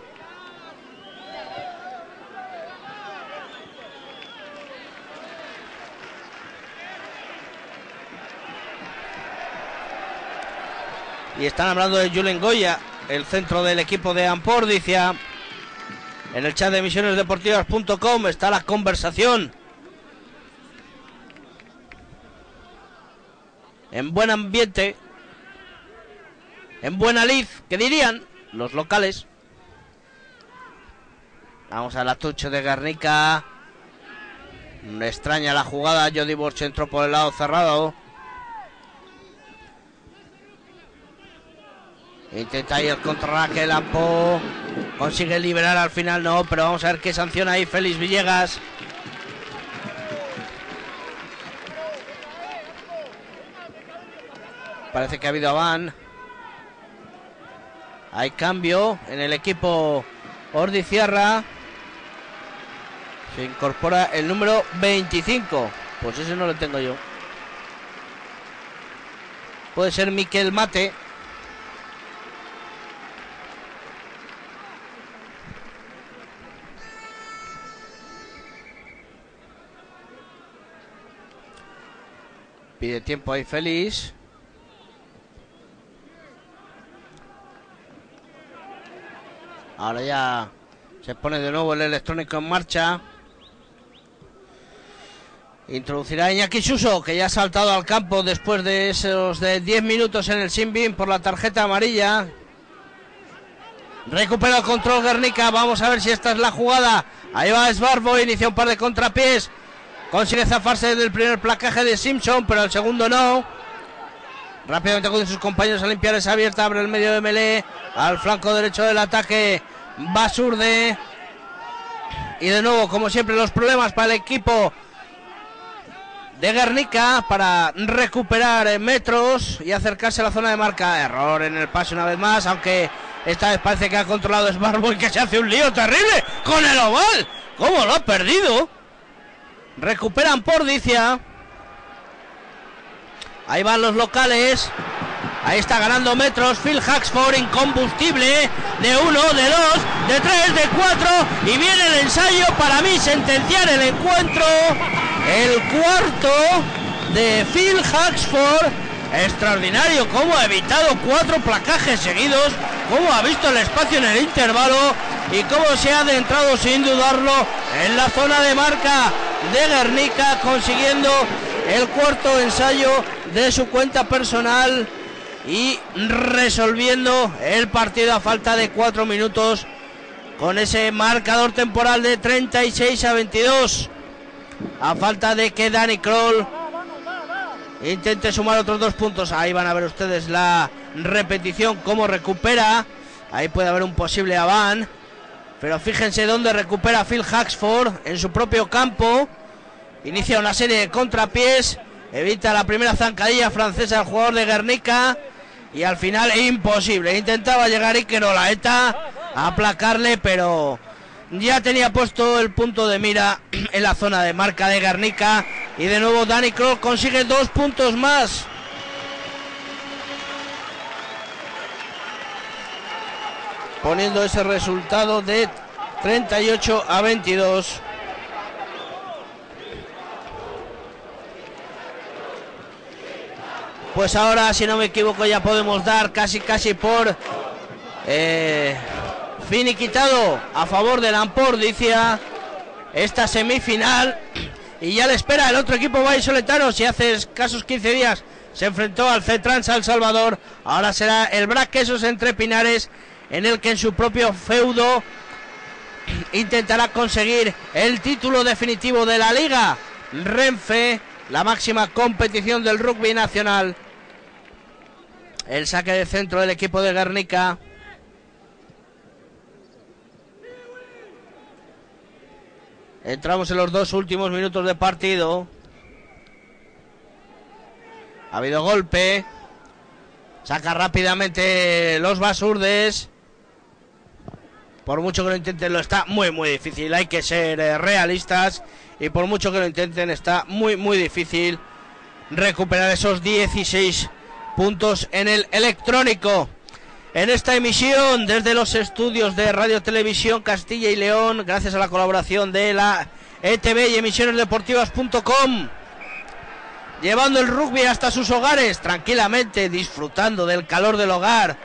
Speaker 1: Y están hablando de Julen Goya, el centro del equipo de Ampordicia. En el chat de emisionesdeportivas.com está la conversación. En buen ambiente. En buena lid, que dirían los locales. Vamos al atucho de Garnica. Extraña la jugada. Jody Borch entró por el lado cerrado. Intenta ahí el contraataque el Ampo. Consigue liberar al final, no, pero vamos a ver qué sanciona ahí Félix Villegas. Parece que ha habido aván. Hay cambio en el equipo Ordicierra. Se incorpora el número 25. Pues ese no lo tengo yo. Puede ser Miquel Mate. Pide tiempo ahí Félix. Ahora ya se pone de nuevo el electrónico en marcha. Introducirá Iñaki Suso, que ya ha saltado al campo después de esos de 10 minutos en el Simbin por la tarjeta amarilla. Recupera el control Guernica. Vamos a ver si esta es la jugada. Ahí va Sbarbo, inicia un par de contrapiés. Consigue zafarse del primer placaje de Simpson, pero el segundo no. Rápidamente con sus compañeros a limpiar esa abierta, abre el medio de Melé. Al flanco derecho del ataque, Basurde. Y de nuevo, como siempre, los problemas para el equipo de Guernica para recuperar metros y acercarse a la zona de marca. Error en el pase una vez más, aunque esta vez parece que ha controlado Sbarbo y que se hace un lío terrible con el oval. ¿Cómo lo ha perdido? Recuperan por Dicia. Ahí van los locales. Ahí está ganando metros. Phil Haxford incombustible. De uno, de dos, de tres, de cuatro. Y viene el ensayo para mí sentenciar el encuentro. El cuarto de Phil Haxford. Extraordinario cómo ha evitado cuatro placajes seguidos. Cómo ha visto el espacio en el intervalo. Y cómo se ha adentrado sin dudarlo en la zona de marca de Guernica. Consiguiendo el cuarto ensayo de su cuenta personal y resolviendo el partido a falta de cuatro minutos con ese marcador temporal de 36 a 22 a falta de que Danny Kroll intente sumar otros dos puntos. Ahí van a ver ustedes la repetición cómo recupera. Ahí puede haber un posible aván pero fíjense dónde recupera Phil Haxford en su propio campo. Inicia una serie de contrapiés. Evita la primera zancadilla francesa al jugador de Guernica. Y al final imposible. Intentaba llegar Iker Olaeta a aplacarle, pero ya tenía puesto el punto de mira en la zona de marca de Guernica y de nuevo Danny Kroll consigue dos puntos más. Poniendo ese resultado de 38 a 22. Pues ahora, si no me equivoco, ya podemos dar casi casi por eh, finiquitado a favor del Ampordicia esta semifinal. Y ya le espera el otro equipo vallisoletano. Si hace escasos 15 días se enfrentó al Cetrans Al Salvador, ahora será el Braquesos entre Pinares, en el que en su propio feudo intentará conseguir el título definitivo de la Liga Renfe, la máxima competición del rugby nacional. El saque de centro del equipo de Guernica. Entramos en los dos últimos minutos de partido. Ha habido golpe. Saca rápidamente los basurdes. por mucho que lo intenten, lo está muy, muy difícil. Hay que ser eh, realistas y por mucho que lo intenten, está muy, muy difícil recuperar esos 16 puntos en el electrónico. En esta emisión desde los estudios de Radio Televisión Castilla y León, gracias a la colaboración de la ETV y emisionesdeportivas.com, llevando el rugby hasta sus hogares, tranquilamente disfrutando del calor del hogar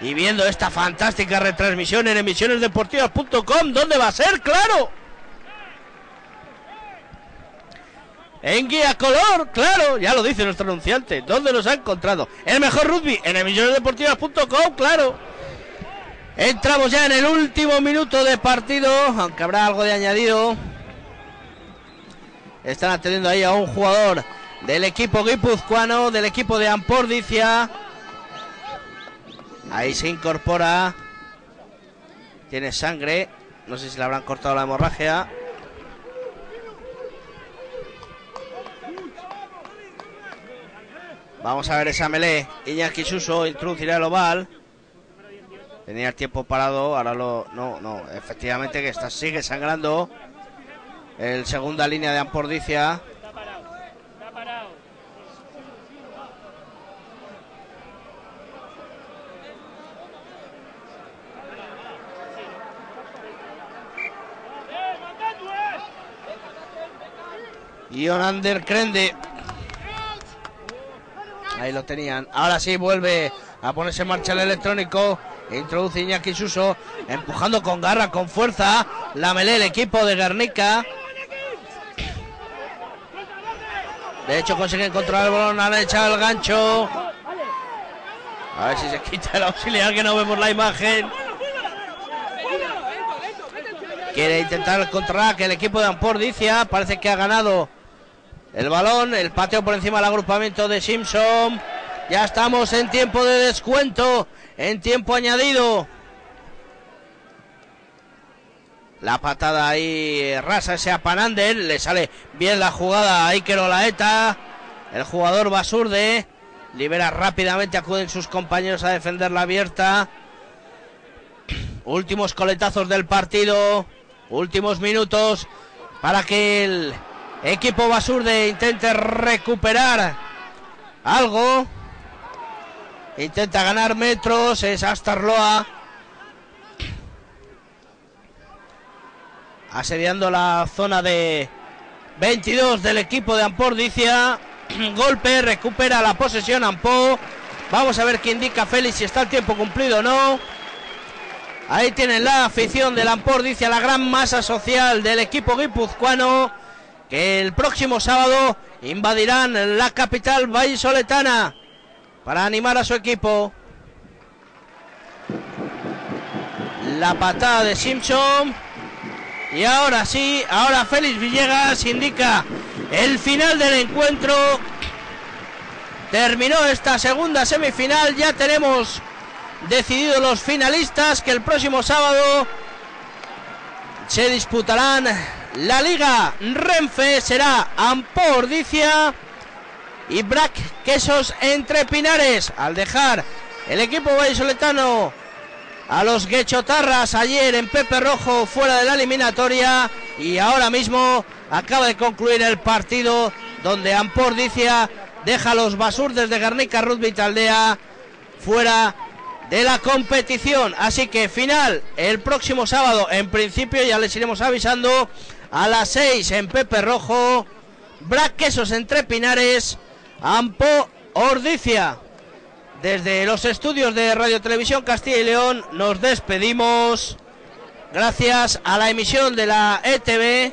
Speaker 1: y viendo esta fantástica retransmisión en emisionesdeportivas.com, ¿dónde va a ser? ¡Claro! En guía color, claro, ya lo dice nuestro anunciante. ¿Dónde los ha encontrado? El mejor rugby en emisionesdeportivas.com, claro. Entramos ya en el último minuto de partido, aunque habrá algo de añadido. Están atendiendo ahí a un jugador del equipo guipuzcoano, del equipo de Ampordicia. Ahí se incorpora. Tiene sangre. No sé si le habrán cortado la hemorragia. Vamos a ver esa melee. Iñaki Suso introducirá el oval. Tenía el tiempo parado, ahora lo. No, no, efectivamente que está, sigue sangrando. El segunda línea de Ampordicia. Ionander Krende. Ahí lo tenían. Ahora sí vuelve a ponerse en marcha el electrónico. Introduce Iñaki Suso. Empujando con garra, con fuerza. La melé el equipo de Guernica. De hecho consiguen controlar el balón. Han echado el gancho. A ver si se quita el auxiliar que no vemos la imagen. Quiere intentar el contraataque el equipo de Ampordicia. Parece que ha ganado el balón, el pateo por encima del agrupamiento de Simpson. Ya estamos en tiempo de descuento, en tiempo añadido. La patada ahí rasa ese a Panander, le sale bien la jugada a Iker Olaeta. El jugador Basurde libera rápidamente, acuden sus compañeros a defender la abierta. Últimos coletazos del partido, últimos minutos para que el Equipo Basurde intenta recuperar algo. Intenta ganar metros. Es Astarloa. Asediando la zona de 22 del equipo de Ampordicia. Golpe, recupera la posesión Ampo. Vamos a ver qué indica Félix si está el tiempo cumplido o no. Ahí tienen la afición del Ampordicia, la gran masa social del equipo guipuzcoano que el próximo sábado invadirán la capital vallisoletana para animar a su equipo. La patada de Simpson. Y ahora sí, ahora Félix Villegas indica el final del encuentro. Terminó esta segunda semifinal. Ya tenemos decididos los finalistas que el próximo sábado se disputarán la Liga Renfe será Ampordicia y Brac Quesos entre Pinares. Al dejar el equipo vallisoletano a los Guechotarras ayer en Pepe Rojo fuera de la eliminatoria y ahora mismo acaba de concluir el partido donde Ampordicia deja a los Basurdes de Garnica Rugby Taldea fuera de la competición. Así que final el próximo sábado. En principio ya les iremos avisando a las 6 en Pepe Rojo. Brac Quesos entre Pinares. Ampo Ordicia. Desde los estudios de Radio Televisión Castilla y León nos despedimos. Gracias a la emisión de la ETV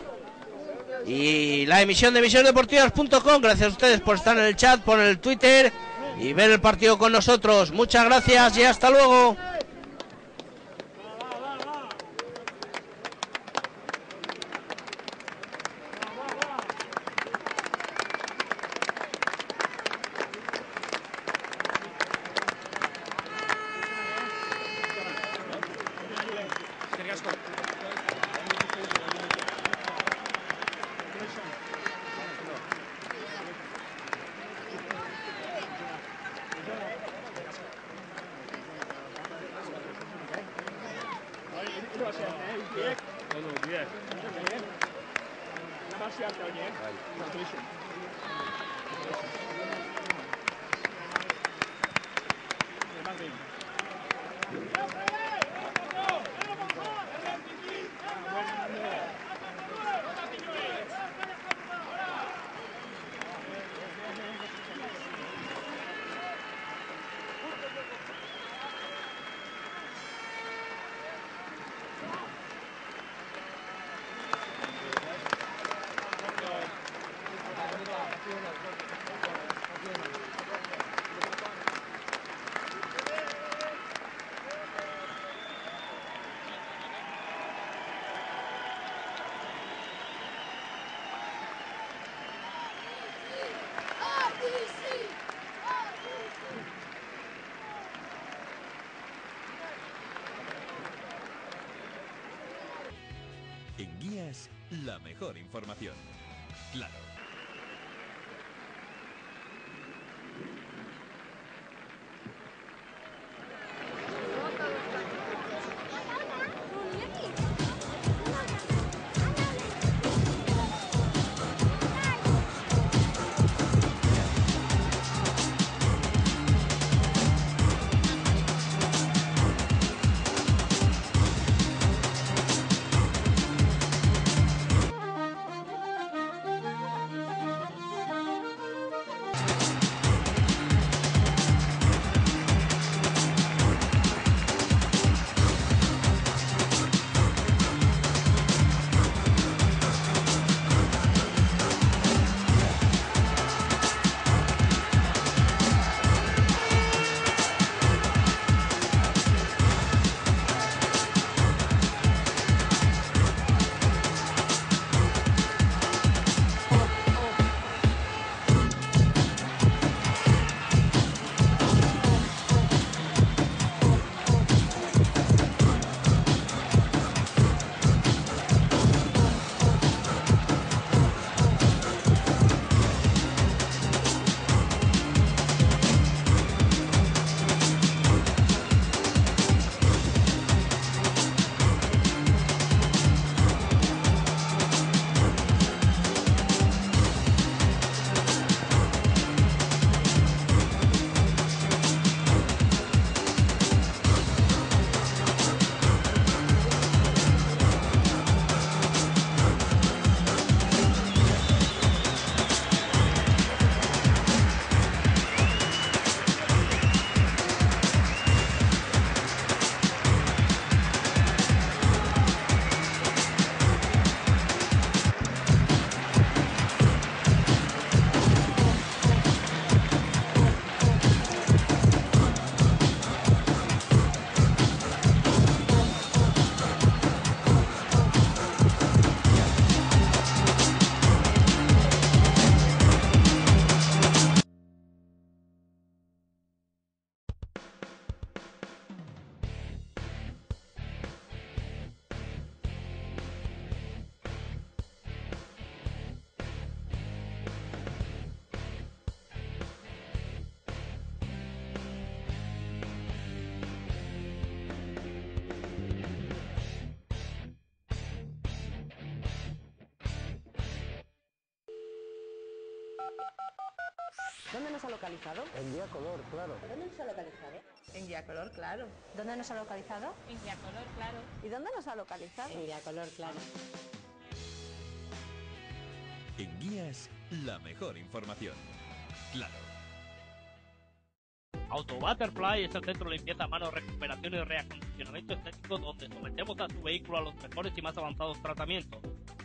Speaker 1: y la emisión de emisionesdeportivas.com. Gracias a ustedes por estar en el chat, por el Twitter y ver el partido con nosotros. Muchas gracias y hasta luego.
Speaker 5: La mejor información. Claro.
Speaker 2: ¿Dónde nos ha localizado?
Speaker 3: En día color, claro.
Speaker 2: ¿Dónde nos ha localizado?
Speaker 4: En día color claro.
Speaker 2: ¿Dónde nos ha localizado?
Speaker 4: En día color claro.
Speaker 2: ¿Y dónde nos ha localizado?
Speaker 4: En día color claro.
Speaker 5: En guías, la mejor información. Claro.
Speaker 6: Auto Butterfly es el centro de limpieza a mano, recuperación y reacondicionamiento estético donde sometemos a su vehículo a los mejores y más avanzados tratamientos,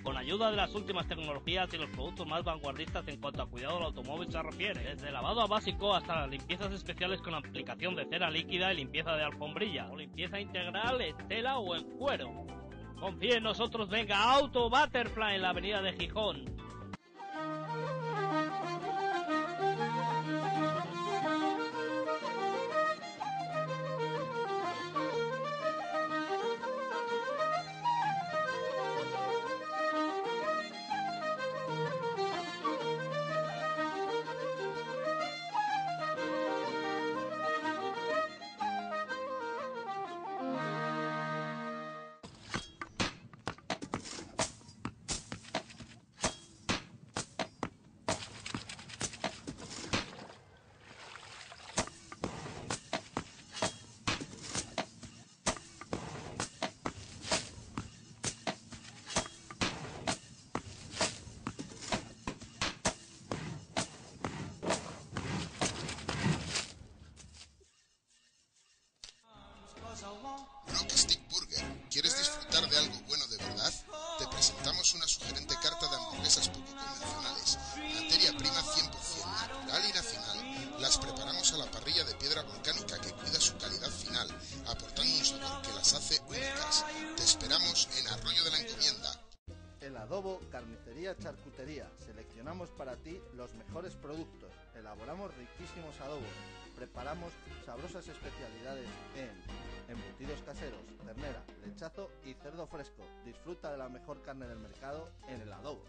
Speaker 6: con ayuda de las últimas tecnologías y los productos más vanguardistas en cuanto a cuidado del automóvil se refiere, desde lavado básico hasta las limpiezas especiales con aplicación de cera líquida y limpieza de alfombrilla, o limpieza integral en tela o en cuero. Confíe en nosotros, venga Auto Butterfly en la avenida de Gijón.
Speaker 7: los mejores productos, elaboramos riquísimos adobos, preparamos sabrosas especialidades en embutidos caseros, ternera, lechazo y cerdo fresco. Disfruta de la mejor carne del mercado en el adobo.